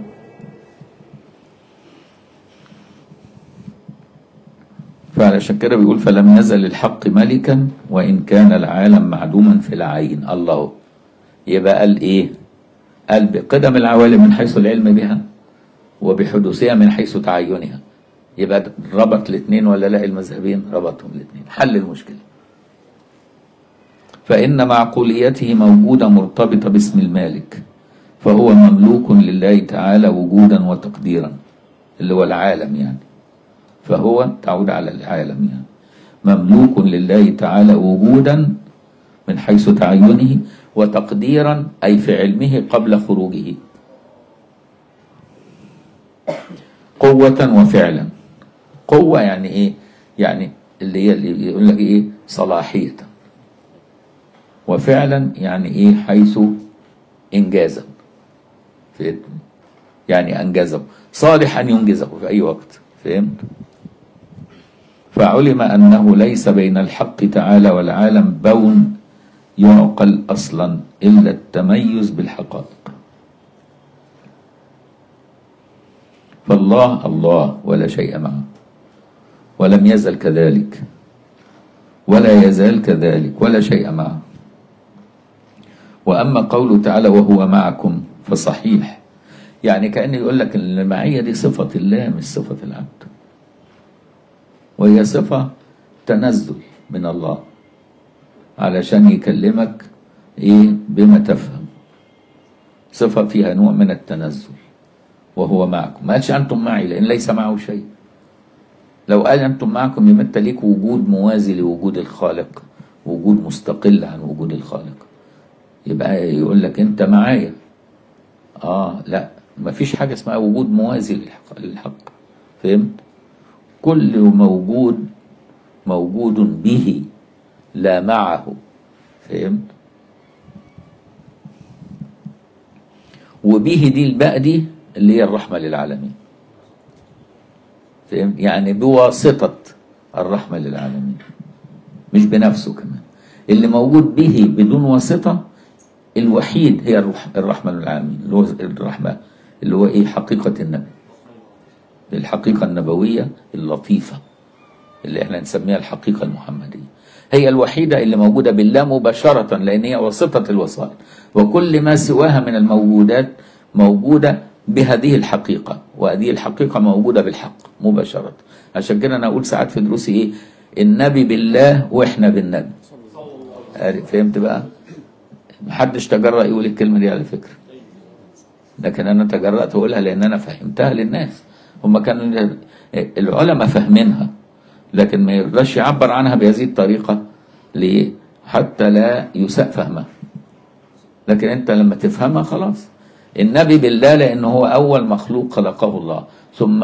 A: فعلشان كده بيقول فلم يزل الحق ملكا وإن كان العالم معدوما في العين. الله. يبقى قال إيه؟ قال بقدم العوالم من حيث العلم بها وبحدوثها من حيث تعينها. يبقى ربط الاثنين ولا لا؟ المذهبين ربطهم الاثنين حل المشكلة. فإن معقوليته موجودة مرتبطة باسم المالك فهو مملوك لله تعالى وجودا وتقديرا اللي هو العالم يعني. فهو تعود على العالم يعني مملوك لله تعالى وجودا من حيث تعينه وتقديرا أي في علمه قبل خروجه. قوة وفعلا. قوة يعني إيه؟ يعني اللي يقول لك إيه؟ صلاحية. وفعلا يعني إيه؟ حيث انجازا فهمت؟ يعني أنجزه. صالح ان ينجزه في أي وقت. فهمت؟ فعلم أنه ليس بين الحق تعالى والعالم بون يعقل أصلا إلا التميز بالحقائق. فالله الله ولا شيء معه ولم يزل كذلك ولا يزال كذلك ولا شيء معه. وأما قوله تعالى وهو معكم فصحيح يعني كأنه يقول لك إن المعية دي صفة الله مش صفة العبد. وهي صفة تنزل من الله. علشان يكلمك إيه؟ بما تفهم. صفة فيها نوع من التنزل وهو معكم. ما قالش أنتم معي لأن ليس معه شيء. لو قال أنتم معكم يبقى أنت ليك وجود موازي لوجود الخالق وجود مستقل عن وجود الخالق. يبقى يقول لك أنت معايا. آه لا مفيش حاجة اسمها وجود موازي للحق. فهمت؟ كل موجود موجود به لا معه. فهمت؟ وبه دي الباء دي اللي هي الرحمة للعالمين. فهمت؟ يعني بواسطة الرحمة للعالمين مش بنفسه كمان. اللي موجود به بدون واسطة الوحيد هي الرح- الرحمة للعالمين اللي هو الرحمة اللي هو إيه؟ حقيقة النبي. الحقيقة النبوية اللطيفة اللي إحنا نسميها الحقيقة المحمدية. هي الوحيدة اللي موجودة بالله مباشرة لأن هي واسطة الوسائل. وكل ما سواها من الموجودات موجودة بهذه الحقيقة وهذه الحقيقة موجودة بالحق مباشرة. عشان كده أنا أقول ساعات في دروسي إيه؟ النبي بالله وإحنا بالنبي. فهمت بقى؟ محدش تجرأ يقول الكلمة دي على فكرة. لكن أنا تجرأت أقولها لأن أنا فهمتها للناس. هم كانوا العلماء فاهمينها لكن ما يرضاش يعبر عنها بهذه الطريقة ليه؟ حتى لا يساء فهمها. لكن أنت لما تفهمها خلاص. النبي بالله لأنه هو أول مخلوق خلقه الله. ثم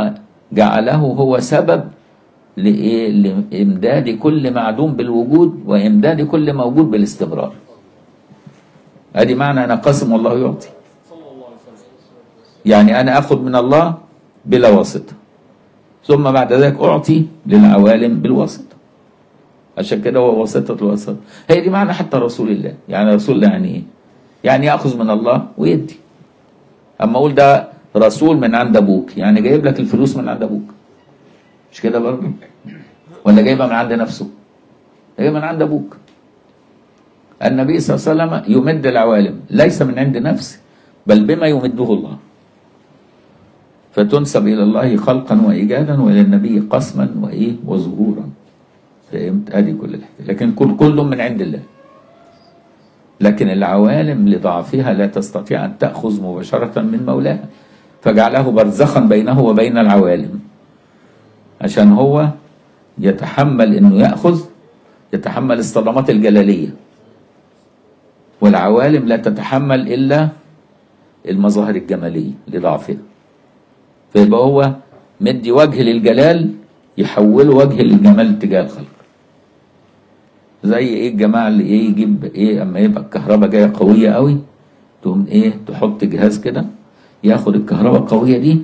A: جعله هو سبب لإيه؟ لإمداد كل معدوم بالوجود وإمداد كل موجود بالاستمرار. أدي معنى أنا قاسم والله يعطي. يعني أنا آخذ من الله بلا واسطة. ثم بعد ذلك أعطي للعوالم بالواسطة. عشان كده هو واسطة الوسط هي دي معنى حتى رسول الله. يعني رسول الله يعني إيه؟ يعني يأخذ من الله ويدي. أما أقول ده رسول من عند أبوك يعني جايب لك الفلوس من عند أبوك. مش كده برضه؟ ولا جايبها من عند نفسه؟ جايبها من عند أبوك. النبي صلى الله عليه وسلم يمد العوالم. ليس من عند نفسه بل بما يمده الله. فتنسب إلى الله خلقا وايجادا وإلى النبي قسما وإيه؟ وظهورا. فهمت؟ أدي كل الحكاية. لكن كل كل من عند الله. لكن العوالم لضعفها لا تستطيع أن تأخذ مباشرة من مولاها. فجعله برزخا بينه وبين العوالم. عشان هو يتحمل إنه يأخذ يتحمل الصدمات الجلالية. والعوالم لا تتحمل إلا المظاهر الجمالية لضعفها. فيبقى هو مدي وجه للجلال يحوله وجه للجمال تجاه الخلق. زي إيه الجماعة اللي إيه يجيب إيه اما يبقى الكهرباء جاية قوية قوي تقوم إيه تحط جهاز كده ياخد الكهرباء القوية دي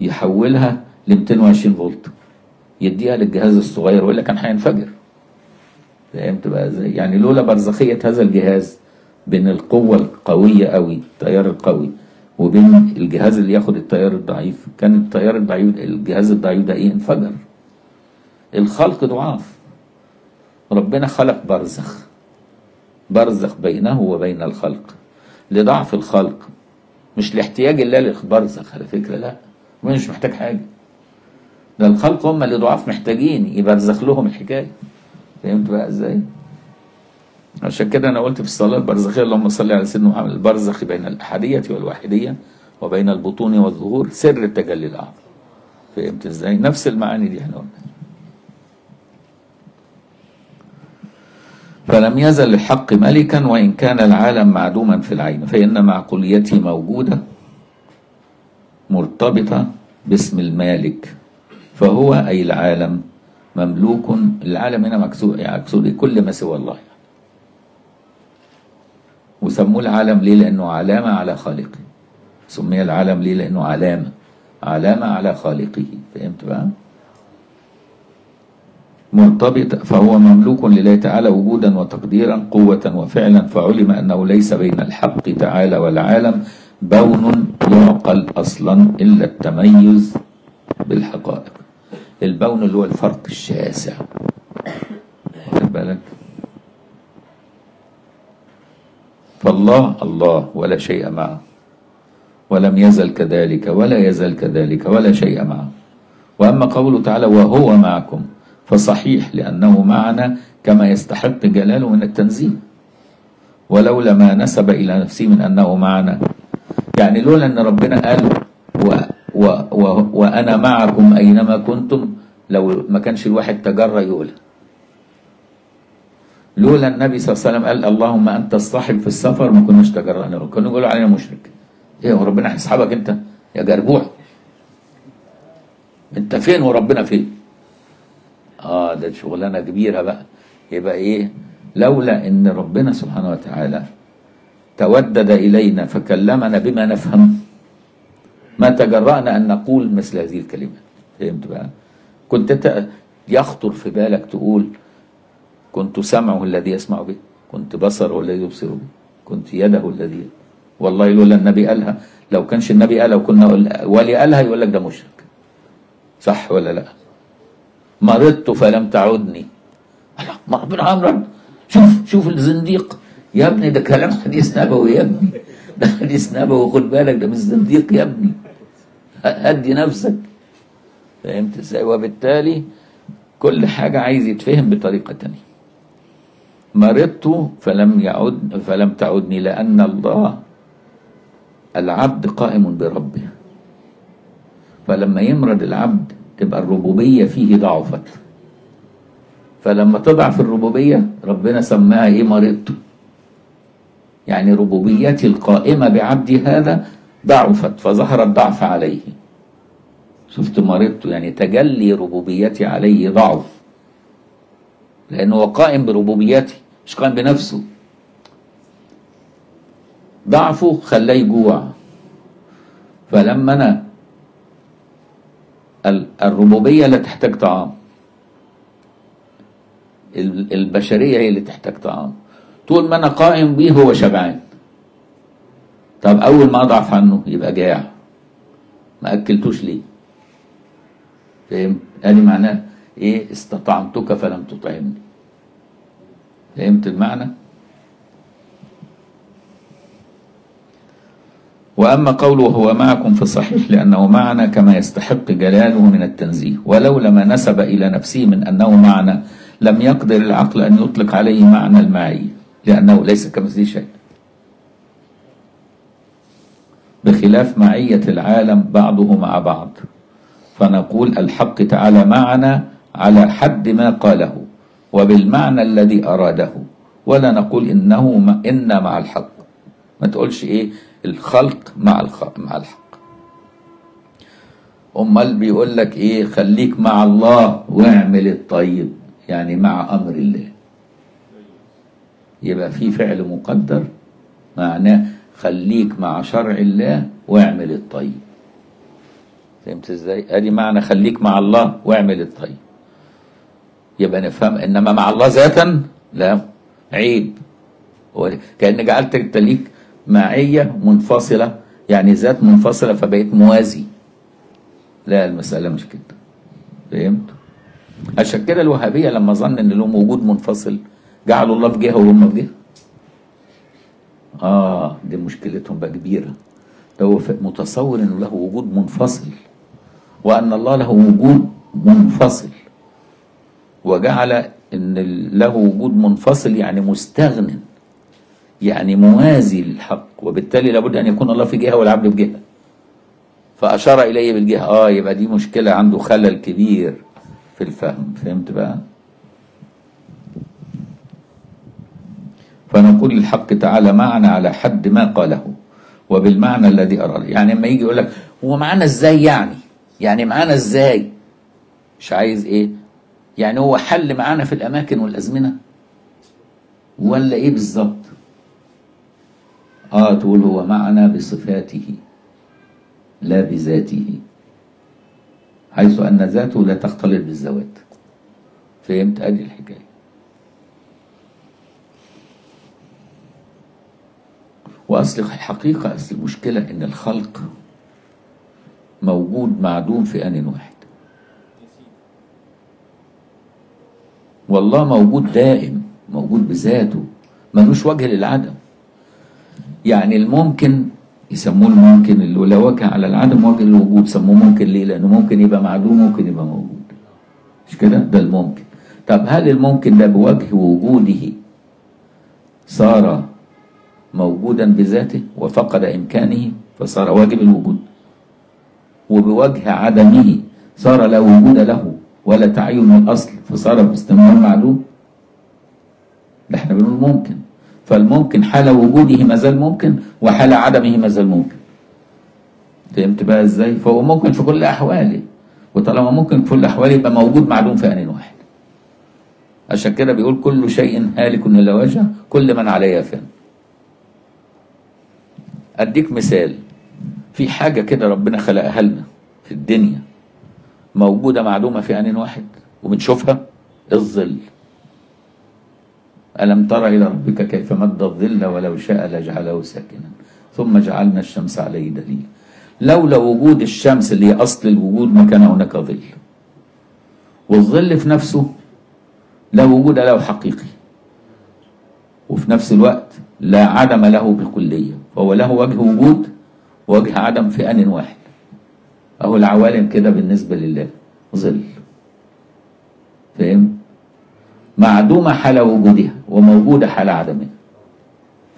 A: يحولها ل 220 فولت يديها للجهاز الصغير والا كان هينفجر. فهمت بقى إزاي يعني لولا برزخية هذا الجهاز بين القوة القوية قوي التيار القوي وبين الجهاز اللي ياخد التيار الضعيف. كان التيار الضعيف الجهاز الضعيف ده إيه؟ انفجر. الخلق ضعاف. ربنا خلق برزخ. برزخ بينه وبين الخلق. لضعف الخلق. مش لاحتياج الله للبرزخ على فكرة لا. مش محتاج حاجة. ده الخلق هم اللي ضعاف محتاجين يبرزخ لهم الحكاية. فهمت بقى إزاي؟ عشان كده أنا قلت في الصلاة البرزخية اللهم صل على سيدنا محمد البرزخ بين الأحادية والواحديه وبين البطون والظهور سر التجلي الأعظم فهمت إزاي؟ نفس المعاني دي إحنا قلنا فلم يزل الحق ملكا وإن كان العالم معدوما في العين فإن معقوليته موجودة مرتبطة باسم المالك فهو أي العالم مملوك العالم هنا مكسود يعني كل ما سوى الله. وسموه العالم ليه؟ لأنه علامة على خالقه. سمي العالم ليه؟ لأنه علامة. علامة على خالقه. فهمت بقى؟ مرتبط فهو مملوك لله تعالى وجودا وتقديرا قوة وفعلا فعلم أنه ليس بين الحق تعالى والعالم بون يعقل أصلا إلا التميز بالحقائق. البون اللي هو الفرق الشاسع. واخد بالك؟ فالله الله ولا شيء معه. ولم يزل كذلك ولا يزال كذلك ولا شيء معه. وأما قوله تعالى وهو معكم فصحيح لأنه معنا كما يستحق جلاله من التنزيه. ولولا ما نسب إلى نفسه من أنه معنا. يعني لولا أن ربنا قال و و وأنا معكم أينما كنتم لو ما كانش الواحد تجرى يقولها. لولا النبي صلى الله عليه وسلم قال اللهم أنت الصاحب في السفر ما كناش تجرأنا. كانوا يقولوا علينا مشرك. إيه هو ربنا هيسحبك أنت؟ يا جربوع أنت فين وربنا فين؟ آه ده شغلانة كبيرة بقى. يبقى إيه؟ لولا إن ربنا سبحانه وتعالى تودد إلينا فكلمنا بما نفهم. ما تجرأنا أن نقول مثل هذه الكلمات. فهمت بقى؟ كنت ت- يخطر في بالك تقول كنت سمعه الذي يسمع به كنت بصره الذي يبصر به كنت يده الذي والله لولا النبي قالها لو كانش النبي قالها وكنا ولي قالها يقول لك ده مشرك. صح ولا لا؟ مرضت فلم تعدني. الله ما ربنا عمرك شوف شوف الزنديق. يا ابني ده كلام حديث نبوي يا ابني. ده حديث نبوي خد بالك ده مش زنديق يا ابني. هدي نفسك. فهمت إزاي؟ وبالتالي كل حاجة عايز يتفهم بطريقة تانية. مرضت فلم يعد فلم تعدني لأن الله العبد قائم بربه. فلما يمرض العبد تبقى الربوبية فيه ضعفت. فلما تضعف الربوبية ربنا سماها إيه؟ مرضت. يعني ربوبيتي القائمة بعبدي هذا ضعفت فظهر الضعف عليه. شفت مرضت يعني تجلي ربوبيتي عليه ضعف. لأنه هو قائم بربوبيتي. مش قائم بنفسه. ضعفه خلاه يجوع. فلما أنا ال- الربوبية لا تحتاج طعام ال- البشرية هي اللي تحتاج طعام. طول ما أنا قائم بيه هو شبعان. طب أول ما أضعف عنه يبقى جاع. ما أكلتوش ليه؟ فهمت؟ ادي معناه إيه؟ استطعمتك فلم تطعمني. فهمت المعنى؟ وأما قوله هو معكم فصحيح لأنه معنا كما يستحق جلاله من التنزيه. ولو لما نسب إلى نفسه من أنه معنا لم يقدر العقل أن يطلق عليه معنى المعيه لأنه ليس كمثله شيء. بخلاف معية العالم بعضه مع بعض. فنقول الحق تعالى معنا على حد ما قاله. وبالمعنى الذي أراده. ولا نقول إنه ما إن مع الحق. ما تقولش إيه؟ الخلق مع الخلق مع الحق. أمال بيقول لك إيه؟ خليك مع الله واعمل الطيب. يعني مع أمر الله. يبقى في فعل مقدر معناه خليك مع شرع الله واعمل الطيب. فهمت إزاي؟ أدي معنى خليك مع الله واعمل الطيب. يبقى نفهم إنما مع الله ذاتا لا عيب. كان جعلت انت ليك معية منفصلة يعني ذات منفصلة فبقيت موازي. لا المسألة مش كده. فهمت؟ عشان كده الوهابية لما ظن إن لهم وجود منفصل جعلوا الله في جهة وهم في جهة. آه دي مشكلتهم بقى كبيرة. هو متصور إنه له وجود منفصل وأن الله له وجود منفصل وجعل أن له وجود منفصل يعني مستغن يعني موازي للحق وبالتالي لابد أن يكون الله في جهة والعبد في جهة. فأشار إليه بالجهة آه يبقى دي مشكلة عنده خلل كبير في الفهم. فهمت بقى؟ فنقول الحق تعالى معنا على حد ما قاله وبالمعنى الذي أراده يعني لما يجي يقول لك هو معانا إزاي يعني؟ يعني معانا إزاي؟ مش عايز إيه؟ يعني هو حل معانا في الأماكن والأزمنة؟ ولا إيه بالظبط؟ آه تقول هو معنا بصفاته لا بذاته. حيث أن ذاته لا تختلط بالذوات. فهمت؟ أدي الحكاية. وأصل الحقيقة أصل المشكلة إن الخلق موجود معدوم في آن واحد. والله موجود دائم موجود بذاته ملوش وجه للعدم. يعني الممكن يسموه الممكن اللي لا وجه على العدم وجه للوجود سموه ممكن ليه؟ لأنه ممكن يبقى معدوم ممكن يبقى موجود. مش كده؟ ده الممكن. طب هل الممكن ده بوجه وجوده صار موجودا بذاته وفقد إمكانه؟ فصار واجب الوجود. وبوجه عدمه صار لا وجود له. ولا تعين الأصل فصار باستمرار معلوم. ده إحنا بنقول ممكن. فالممكن حال وجوده ما زال ممكن وحال عدمه ما زال ممكن. فهمت بقى إزاي؟ فهو ممكن في كل احواله وطالما ممكن في كل احواله يبقى موجود معلوم في آن واحد. عشان كده بيقول كل شيء هالك إلا وجهه كل من عليها فان أديك مثال. في حاجة كده ربنا خلقها لنا في الدنيا. موجودة معدومة في آن واحد وبنشوفها؟ الظل. ألم تر إلى ربك كيف مد الظل ولو شاء لجعله ساكنا ثم جعلنا الشمس عليه دليل لولا وجود الشمس اللي هي أصل الوجود ما كان هناك ظل. والظل في نفسه لا وجود له حقيقي. وفي نفس الوقت لا عدم له بكلية فهو له وجه وجود ووجه عدم في آن واحد. أهو العوالم كده بالنسبة لله ظل فهم؟ معدومة حال وجودها وموجودة حال عدمها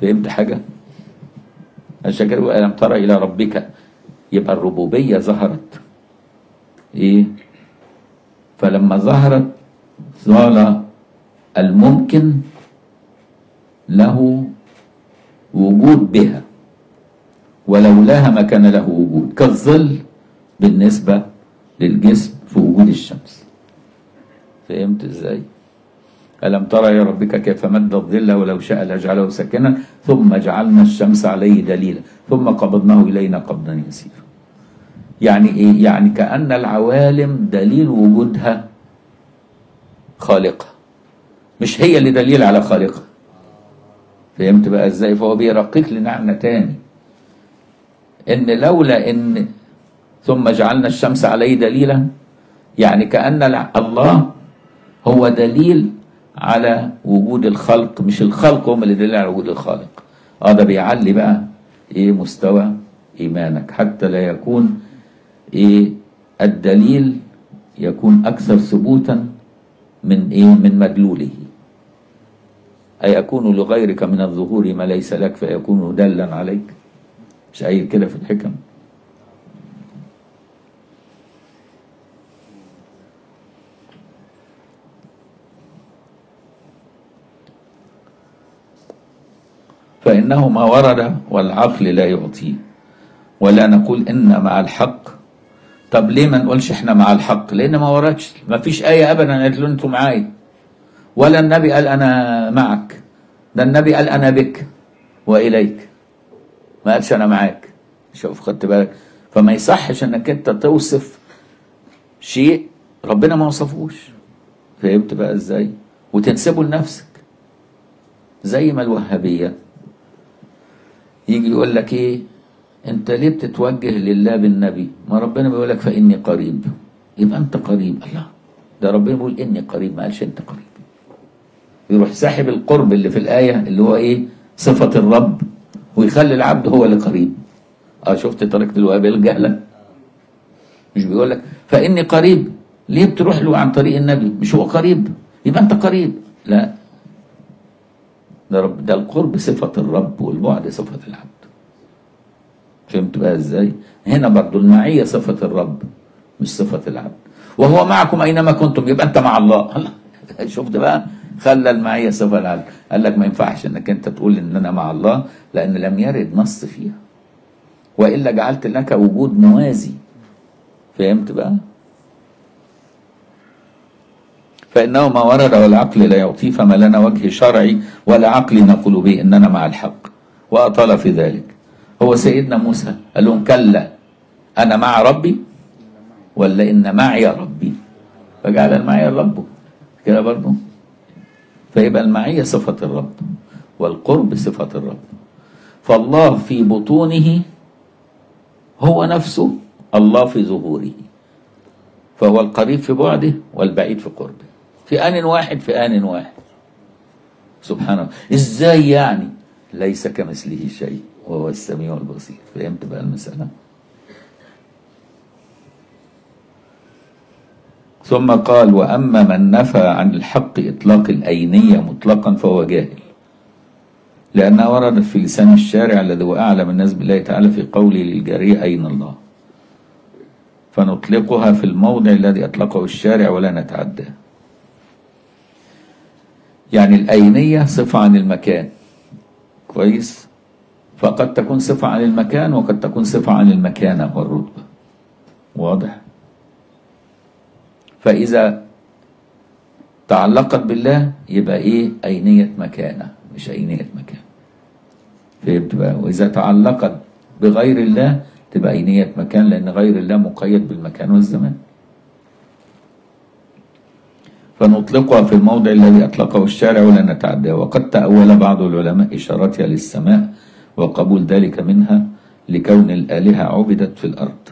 A: فهمت حاجة؟ كده بيقول ألم ترى إلى ربك يبقى الربوبية ظهرت إيه؟ فلما ظهرت ظل الممكن له وجود بها ولولاها ما كان له وجود كالظل بالنسبة للجسم في وجود الشمس. فهمت إزاي؟ ألم ترى يا ربك كيف مد الظل ولو شاء لجعله ساكنا؟ ثم جعلنا الشمس عليه دليلا. ثم قبضناه إلينا قبضا يسيرا. يعني إيه؟ يعني كأن العوالم دليل وجودها خالقة. مش هي اللي دليل على خالقها فهمت بقى إزاي؟ فهو بيرقيك لنعنى تاني. إن لولا إن ثم جعلنا الشمس عليه دليلا. يعني كأن الله هو دليل على وجود الخلق مش الخلق هم اللي دليل على وجود الخالق. آه ده بيعلي بقى إيه مستوى إيمانك. حتى لا يكون إيه الدليل يكون أكثر ثبوتا من إيه من مدلوله. أيكون لغيرك من الظهور ما ليس لك فيكون دلا عليك. مش قايل كده في الحكم. فإنه ما ورد والعقل لا يعطيه ولا نقول إن مع الحق. طب ليه ما نقولش إحنا مع الحق؟ لأن ما وردش. ما فيش آية أبدا قالت له أنتوا معايا ولا النبي قال أنا معك. ده النبي قال أنا بك وإليك. ما قالش أنا معاك. شوف خدت بالك. فما يصحش إنك أنت توصف شيء ربنا ما وصفوش فهمت بقى إزاي؟ وتنسبه لنفسك. زي ما الوهابية يجي يقول لك إيه؟ أنت ليه بتتوجه لله بالنبي؟ ما ربنا بيقول لك فإني قريب. يبقى أنت قريب. الله. ده ربنا بيقول إني قريب ما قالش أنت قريب. يروح ساحب القرب اللي في الآية اللي هو إيه؟ صفة الرب. ويخلي العبد هو اللي قريب. آه شفت طريقة الوهابيه الجهله مش بيقول لك فإني قريب. ليه بتروح له عن طريق النبي؟ مش هو قريب. يبقى أنت قريب. لا. ده رب ده القرب صفة الرب والبعد صفة العبد. فهمت بقى إزاي؟ هنا برضو المعية صفة الرب مش صفة العبد. وهو معكم أينما كنتم يبقى أنت مع الله. <laughs> شفت بقى؟ خلى المعية صفة العبد. قال لك ما ينفعش إنك أنت تقول إن أنا مع الله لأن لم يرد نص فيها. وإلا جعلت لك وجود موازي. فهمت بقى؟ فانه ما ورد والعقل لا يعطيه فما لنا وجه شرعي ولا عقل نقول به إننا مع الحق. وأطال في ذلك. هو سيدنا موسى قال لهم كلا أنا مع ربي ولا إن معي ربي؟ فجعل المعية ربه كده برضه فيبقى المعية صفة الرب والقرب صفة الرب. فالله في بطونه هو نفسه الله في ظهوره. فهو القريب في بعده والبعيد في قربه. في آن واحد في آن واحد سبحانه إزاي يعني؟ ليس كمثله شيء وهو السميع البصير. فهمت بقى المسألة؟ ثم قال وأما من نفى عن الحق إطلاق الأينية مطلقا فهو جاهل. لأنها وردت في لسان الشارع الذي هو أعلم الناس بالله تعالى في قوله للجارية أين الله؟ فنطلقها في الموضع الذي أطلقه الشارع ولا نتعداه. يعني الأينية صفة عن المكان. كويس؟ فقد تكون صفة عن المكان وقد تكون صفة عن المكانة والرتبة واضح؟ فإذا تعلقت بالله يبقى إيه؟ أينية مكانة مش أينية مكان. فهمت بقى؟ وإذا تعلقت بغير الله تبقى أينية مكان لأن غير الله مقيد بالمكان والزمان. فنطلقها في الموضع الذي أطلقه الشارع ولا نتعداه وقد تأول بعض العلماء إشارتها للسماء وقبول ذلك منها لكون الآلهة عبدت في الأرض.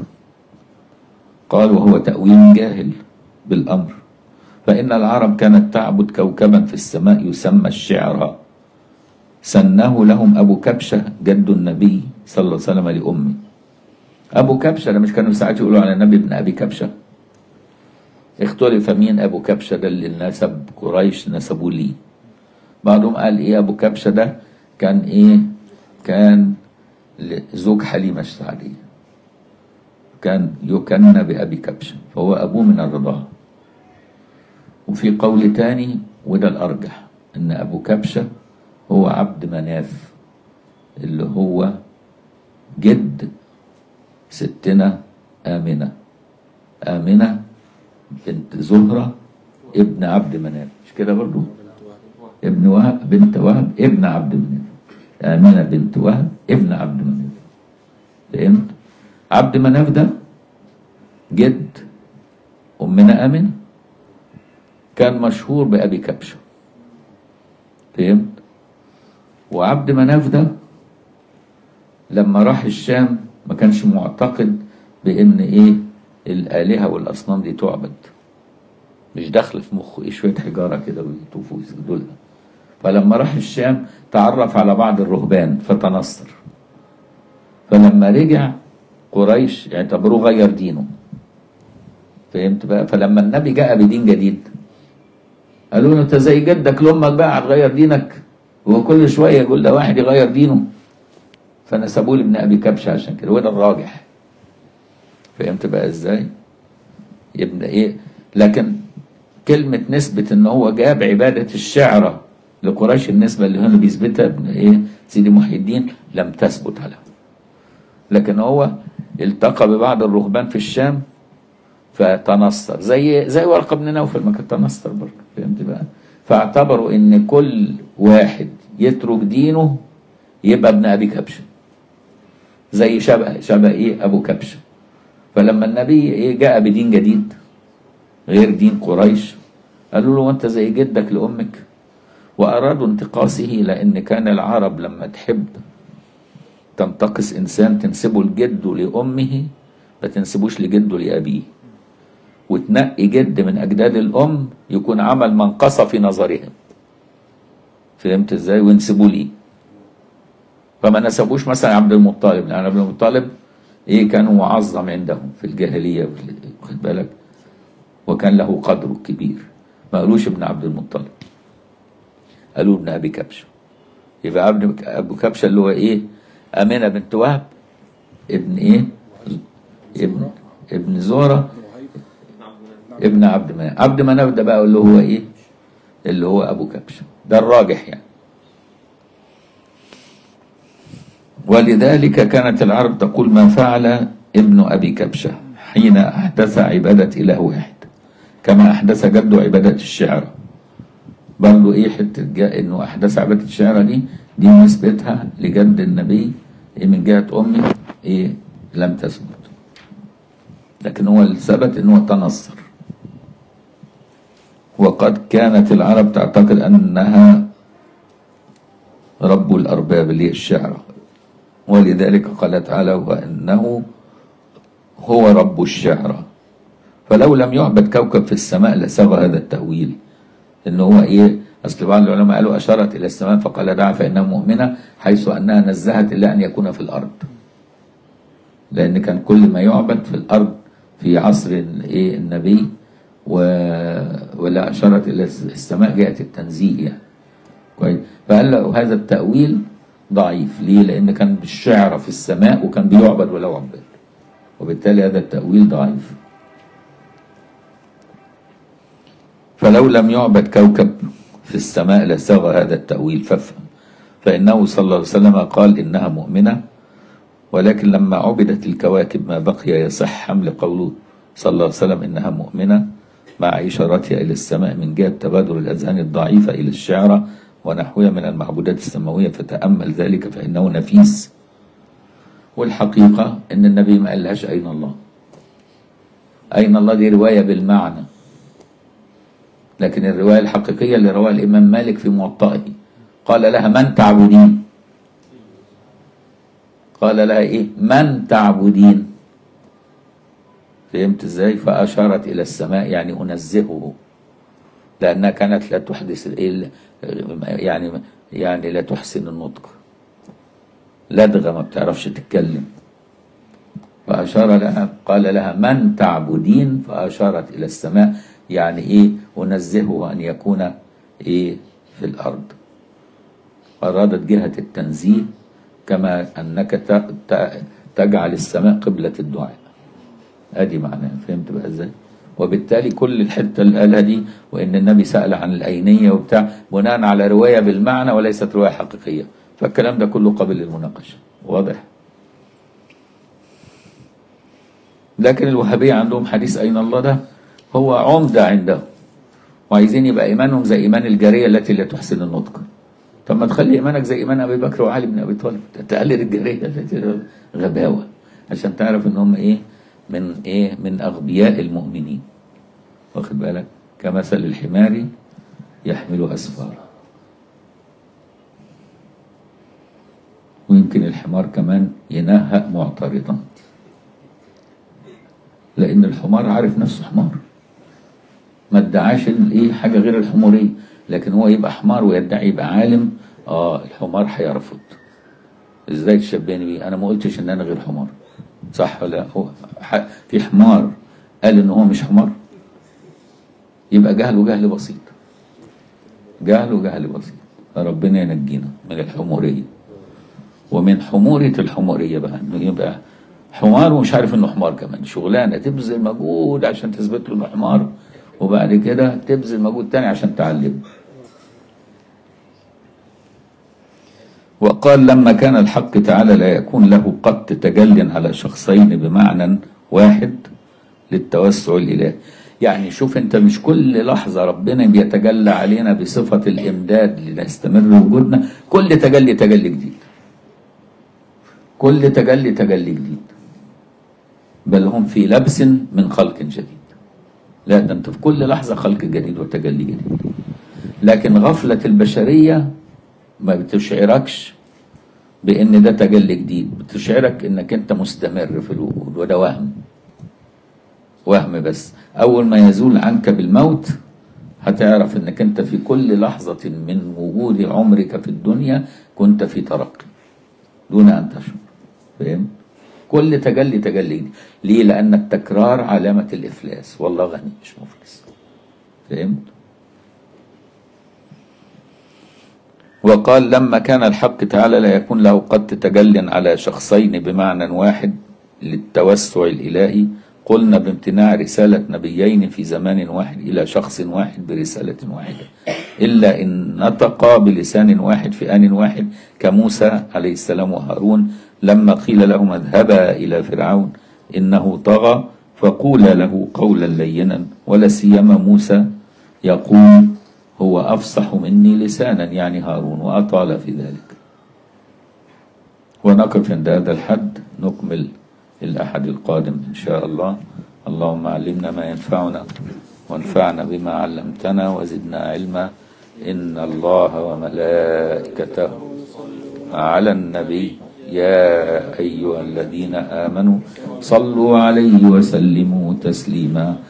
A: قال وهو تأويل جاهل بالأمر. فإن العرب كانت تعبد كوكبا في السماء يسمى الشعر. سنه لهم أبو كبشة جد النبي صلى الله عليه وسلم لأمه. أبو كبشة ده مش كانوا ساعات يقولوا على النبي ابن أبي كبشة؟ اختلف مين أبو كبشة ده اللي نسب قريش نسبوه ليه بعضهم قال إيه أبو كبشة ده؟ كان إيه؟ كان زوج حليمة السعدية كان يكنى بأبي كبشة فهو أبوه من الرضاعة. وفي قول تاني وده الأرجح إن أبو كبشة هو عبد مناف اللي هو جد ستنا آمنة. آمنة بنت زهرة ابن عبد مناف. مش كده برضو؟ ابن وهب بنت وهب ابن عبد مناف. آمنة بنت وهب ابن عبد مناف. فهمت؟ عبد مناف ده جد أمنا آمنة كان مشهور بأبي كبشة. فهمت؟ وعبد مناف ده لما راح الشام ما كانش معتقد بإن إيه الآلهة والأصنام دي تعبد. مش داخل في مخه إيه شوية حجارة كده ويطوفوا ويسجدوا لها فلما راح الشام تعرف على بعض الرهبان فتنصر. فلما رجع قريش اعتبروه غير دينه. فهمت بقى؟ فلما النبي جاء بدين جديد قالوا له أنت زي جدك لأمك بقى هتغير دينك. هو كل شوية يقول ده واحد يغير دينه. فنسبوه لابن أبي كبشة عشان كده. وده الراجح. فهمت بقى إزاي؟ يبقى إيه؟ لكن كلمة نسبة إن هو جاب عبادة الشعرة لقريش النسبة اللي هنا بيثبتها ابن إيه؟ سيدي محي الدين لم تثبت على لكن هو التقى ببعض الرهبان في الشام فتنصر. زي زي ورقة بن نوفل ما كان تنصر برضه فهمت بقى؟ فاعتبروا إن كل واحد يترك دينه يبقى ابن أبي كبشه زي شبه شبه إيه؟ أبو كبشه فلما النبي إيه جاء بدين جديد غير دين قريش قالوا له وأنت زي جدك لأمك وأرادوا انتقاصه لأن كان العرب لما تحب تنتقص إنسان تنسبه لجده لأمه ما تنسبوش لجده لأبيه. وتنقي جد من أجداد الأم يكون عمل منقصه في نظرهم. فهمت إزاي؟ وينسبوا ليه. فما نسبوش مثلا عبد المطلب لأن عبد المطلب إيه كان معظم عندهم في الجاهلية واخد بالك؟ وكان له قدر كبير. ما قالوش ابن عبد المطلب. قالوا ابن أبي كبشة. يبقى عبد أبو كبشة اللي هو إيه؟ امنه بنت وهب. ابن إيه؟ ابن ابن زهرة. ابن عبد مناف عبد مناف ده بقى اللي هو إيه؟ اللي هو أبو كبشة. ده الراجح يعني. ولذلك كانت العرب تقول ما فعل ابن أبي كبشة حين أحدث عبادة إله واحد كما أحدث جده عبادة الشعر. برضه حتة جاء إنه أحدث عبادة الشعر دي؟ دي نسبتها لجد النبي إيه من جهة أمه إيه لم تثبت. لكن هو الثبت ان هو تنصر. وقد كانت العرب تعتقد أنها رب الأرباب اللي هي الشعرى ولذلك قال تعالى وأنه هو رب الشعرى. فلو لم يعبد كوكب في السماء لسغى هذا التأويل. ان هو إيه؟ أصل بعض العلماء قالوا أشارت إلى السماء فقال دعا فإنها مؤمنة حيث أنها نزهت الا أن يكون في الأرض. لأن كان كل ما يعبد في الأرض في عصر إيه؟ النبي و... ولا أشارت إلى السماء جاءت التنزيه يعني. كويس. فقال له هذا التأويل ضعيف. ليه؟ لأن كان بالشعر في السماء وكان بيعبد ولا عبد. وبالتالي هذا التأويل ضعيف. فلو لم يعبد كوكب في السماء لسغى هذا التأويل فافهم. فإنه صلى الله عليه وسلم قال إنها مؤمنة ولكن لما عبدت الكواكب ما بقي يصح حمل قوله صلى الله عليه وسلم إنها مؤمنة؟ مع إشارتها إلى السماء من جهة تبادل الأذهان الضعيفة إلى الشعرى ونحوها من المعبودات السماوية فتأمل ذلك فإنه نفيس. والحقيقة إن النبي ما قالهاش أين الله. أين الله؟ دي رواية بالمعنى. لكن الرواية الحقيقية اللي رواها الإمام مالك في موطئه قال لها من تعبدين؟ قال لها إيه؟ من تعبدين؟ فهمت إزاي؟ فأشارت إلى السماء يعني أنزهه. لأنها كانت لا تحدث يعني يعني لا تحسن النطق. لدغة ما بتعرفش تتكلم. فأشار لها قال لها من تعبدين؟ فأشارت إلى السماء. يعني إيه؟ أنزهه أن يكون إيه؟ في الأرض. أرادت جهة التنزيه كما أنك تجعل السماء قبلة الدعاء. أدي معناها فهمت بقى إزاي؟ وبالتالي كل الحته اللي قالها دي وإن النبي سأل عن الاينيه وبتاع بناء على رواية بالمعنى وليست رواية حقيقية. فالكلام ده كله قابل للمناقشه واضح؟ لكن الوهابيه عندهم حديث أين الله ده؟ هو عمدة عندهم وعايزين يبقى إيمانهم زي إيمان الجارية التي لا تحسن النطق. طب ما تخلي إيمانك زي إيمان أبي بكر وعلي بن أبي طالب. تقلل الجارية التي غباوة. عشان تعرف إن هم إيه؟ من إيه؟ من أغبياء المؤمنين. واخد بالك؟ كمثل الحمار يحمل أسفارا. ويمكن الحمار كمان ينهأ معترضا. لأن الحمار عارف نفسه حمار. ما ادعاش إن إيه حاجة غير الحموريه لكن هو يبقى حمار ويدعي يبقى عالم. آه الحمار هيرفض. إزاي تشبهني بيه؟ أنا ما قلتش إن أنا غير حمار. صح ولا لأ؟ هو في حمار قال إن هو مش حمار؟ يبقى جهل بسيط. جهله جهل بسيط. ربنا ينجينا من الحمورية. ومن حمورة الحمورية بقى إنه يبقى حمار ومش عارف إنه حمار كمان. شغلانة تبذل مجهود عشان تثبت له إنه حمار. وبعد كده تبذل مجهود تاني عشان تعلمه. وقال لما كان الحق تعالى لا يكون له قد تجل على شخصين بمعنى واحد للتوسع الإلهي. يعني شوف انت مش كل لحظة ربنا بيتجلى علينا بصفة الإمداد لنستمر وجودنا كل تجلي تجلي جديد. كل تجلي تجلي جديد. بل هم في لبس من خلق جديد. لا ده انت في كل لحظة خلق جديد وتجلي جديد. لكن غفلة البشرية ما بتشعركش بإن ده تجلي جديد. بتشعرك إنك أنت مستمر في الوجود. وده وهم. وهم بس. أول ما يزول عنك بالموت هتعرف إنك أنت في كل لحظة من وجود عمرك في الدنيا كنت في ترقي. دون أن تشعر. فاهم؟ كل تجلي تجلي. ليه؟ لأن التكرار علامة الإفلاس. والله غني مش مفلس. فهمت وقال لما كان الحق تعالى لا يكون له قد تجل على شخصين بمعنى واحد للتوسع الإلهي قلنا بامتناع رسالة نبيين في زمان واحد إلى شخص واحد برسالة واحدة. إلا إن نطقا بلسان واحد في آن واحد كموسى عليه السلام وهارون لما قيل لهما اذهبا إلى فرعون إنه طغى فقولا له قولا لينا ولا سيما موسى يقول هو أفصح مني لسانا يعني هارون وأطال في ذلك. ونقف عند هذا الحد نكمل الأحد القادم إن شاء الله. اللهم علمنا ما ينفعنا وانفعنا بما علمتنا وزدنا علما. إن الله وملائكته على النبي. يا أيها الذين آمنوا صلوا عليه وسلموا تسليما.